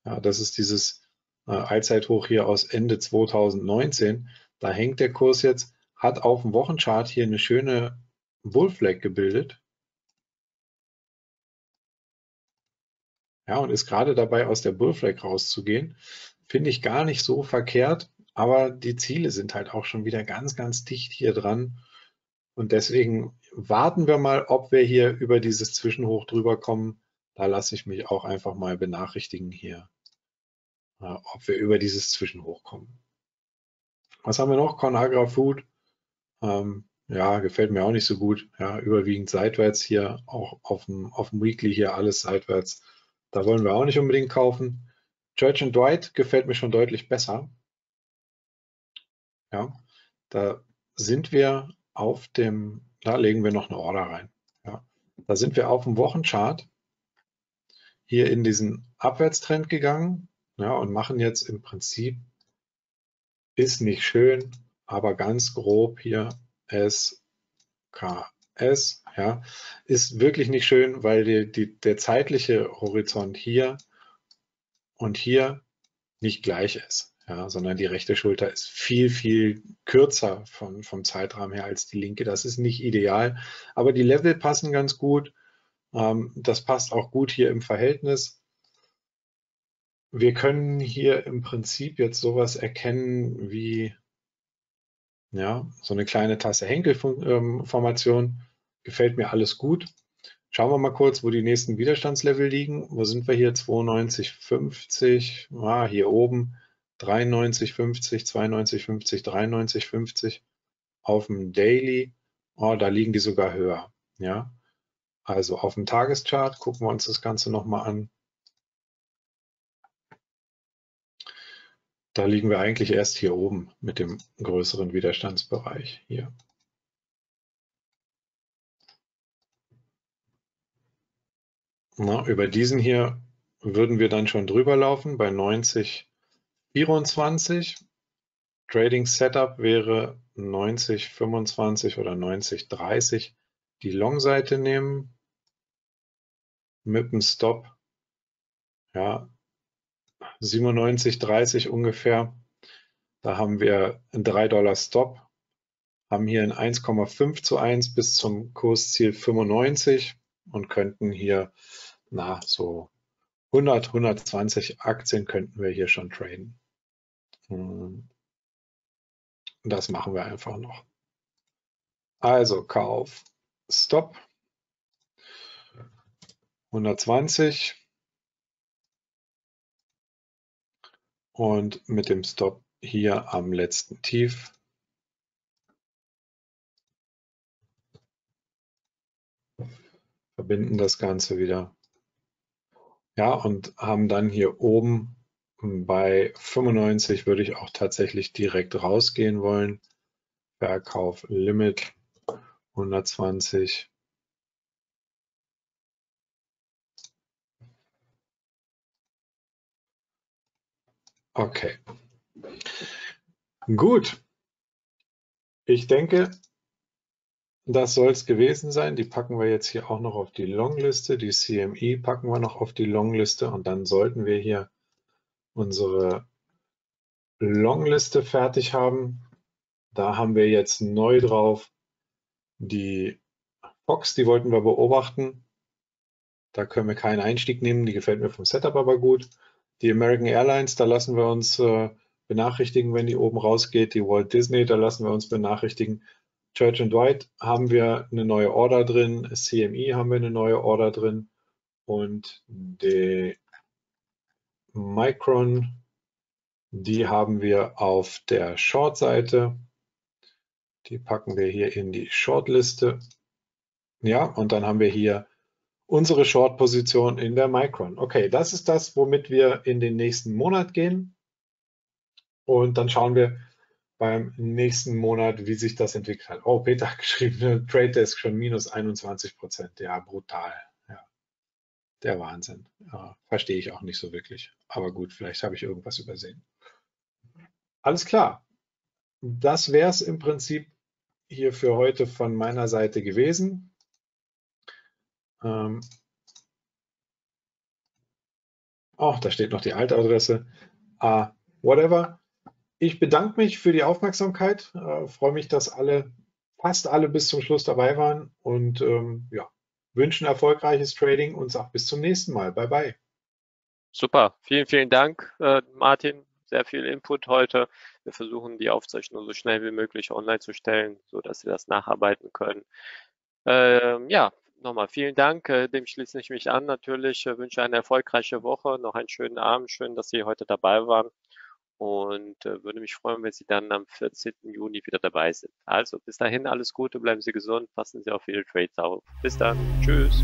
Ja, das ist dieses äh, Allzeithoch hier aus Ende 2019. Da hängt der Kurs jetzt, hat auf dem Wochenchart hier eine schöne Bullflag gebildet. Ja, und ist gerade dabei, aus der Bullflag rauszugehen. Finde ich gar nicht so verkehrt, aber die Ziele sind halt auch schon wieder ganz, ganz dicht hier dran. Und deswegen warten wir mal, ob wir hier über dieses Zwischenhoch drüber kommen. Da lasse ich mich auch einfach mal benachrichtigen hier, ob wir über dieses Zwischenhoch kommen. Was haben wir noch? Conagra Food. Ähm, ja, gefällt mir auch nicht so gut. Ja, überwiegend seitwärts hier, auch auf dem, auf dem Weekly hier alles seitwärts. Da wollen wir auch nicht unbedingt kaufen. Church and Dwight gefällt mir schon deutlich besser. Ja, da sind wir auf dem, da legen wir noch eine Order rein. Ja, da sind wir auf dem Wochenchart hier in diesen Abwärtstrend gegangen ja, und machen jetzt im Prinzip, ist nicht schön, aber ganz grob hier SKS, ja, ist wirklich nicht schön, weil die, die, der zeitliche Horizont hier und hier nicht gleich ist ja, sondern die rechte Schulter ist viel, viel kürzer vom, vom Zeitrahmen her als die linke. Das ist nicht ideal, aber die Level passen ganz gut. Ähm, das passt auch gut hier im Verhältnis. Wir können hier im Prinzip jetzt sowas erkennen wie ja, so eine kleine Tasse Henkel-Formation. Gefällt mir alles gut. Schauen wir mal kurz, wo die nächsten Widerstandslevel liegen. Wo sind wir hier? 92,50. Ah, hier oben 93,50, 92,50, 93,50 auf dem Daily. Oh, da liegen die sogar höher. Ja, also auf dem Tageschart gucken wir uns das Ganze nochmal an. Da liegen wir eigentlich erst hier oben mit dem größeren Widerstandsbereich hier. Na, über diesen hier würden wir dann schon drüber laufen bei 90, 24. Trading Setup wäre 90, 25 oder 90, 30. Die Long-Seite nehmen mit dem Stop. Ja, 97, 30 ungefähr. Da haben wir einen 3 Dollar Stop, haben hier ein 1,5 zu 1 bis zum Kursziel 95 und könnten hier na so 100, 120 Aktien könnten wir hier schon traden. Hm. Das machen wir einfach noch. Also Kauf, Stop, 120 und mit dem Stop hier am letzten Tief. Verbinden das Ganze wieder. Ja, und haben dann hier oben bei 95 würde ich auch tatsächlich direkt rausgehen wollen. Verkauf Limit 120. Okay. Gut. Ich denke, das soll es gewesen sein. Die packen wir jetzt hier auch noch auf die Longliste. Die CME packen wir noch auf die Longliste und dann sollten wir hier unsere Longliste fertig haben. Da haben wir jetzt neu drauf die Fox, die wollten wir beobachten. Da können wir keinen Einstieg nehmen, die gefällt mir vom Setup aber gut. Die American Airlines, da lassen wir uns äh, benachrichtigen, wenn die oben rausgeht. Die Walt Disney, da lassen wir uns benachrichtigen. Church and Dwight haben wir eine neue Order drin, CME haben wir eine neue Order drin und die Micron, die haben wir auf der Short-Seite. Die packen wir hier in die Shortliste. Ja, und dann haben wir hier unsere Short-Position in der Micron. Okay, das ist das, womit wir in den nächsten Monat gehen. Und dann schauen wir beim nächsten Monat, wie sich das entwickelt hat. Oh, Peter hat geschrieben, Trade Desk schon minus 21 Prozent. Ja, brutal der Wahnsinn. Ja, verstehe ich auch nicht so wirklich. Aber gut, vielleicht habe ich irgendwas übersehen. Alles klar. Das wäre es im Prinzip hier für heute von meiner Seite gewesen. Ähm, Ach, da steht noch die alte Adresse. Uh, whatever. Ich bedanke mich für die Aufmerksamkeit. Uh, freue mich, dass alle, fast alle bis zum Schluss dabei waren und ähm, ja, wünschen erfolgreiches Trading und sage bis zum nächsten Mal. Bye bye. Super, vielen, vielen Dank, äh, Martin. Sehr viel Input heute. Wir versuchen die Aufzeichnung so schnell wie möglich online zu stellen, so dass Sie das nacharbeiten können. Ähm, ja, nochmal vielen Dank. Äh, dem schließe ich mich an. Natürlich äh, wünsche eine erfolgreiche Woche, noch einen schönen Abend. Schön, dass Sie heute dabei waren und äh, würde mich freuen, wenn Sie dann am 14. Juni wieder dabei sind. Also bis dahin alles Gute, bleiben Sie gesund, passen Sie auf Ihre Trades auf. Bis dann. Tschüss.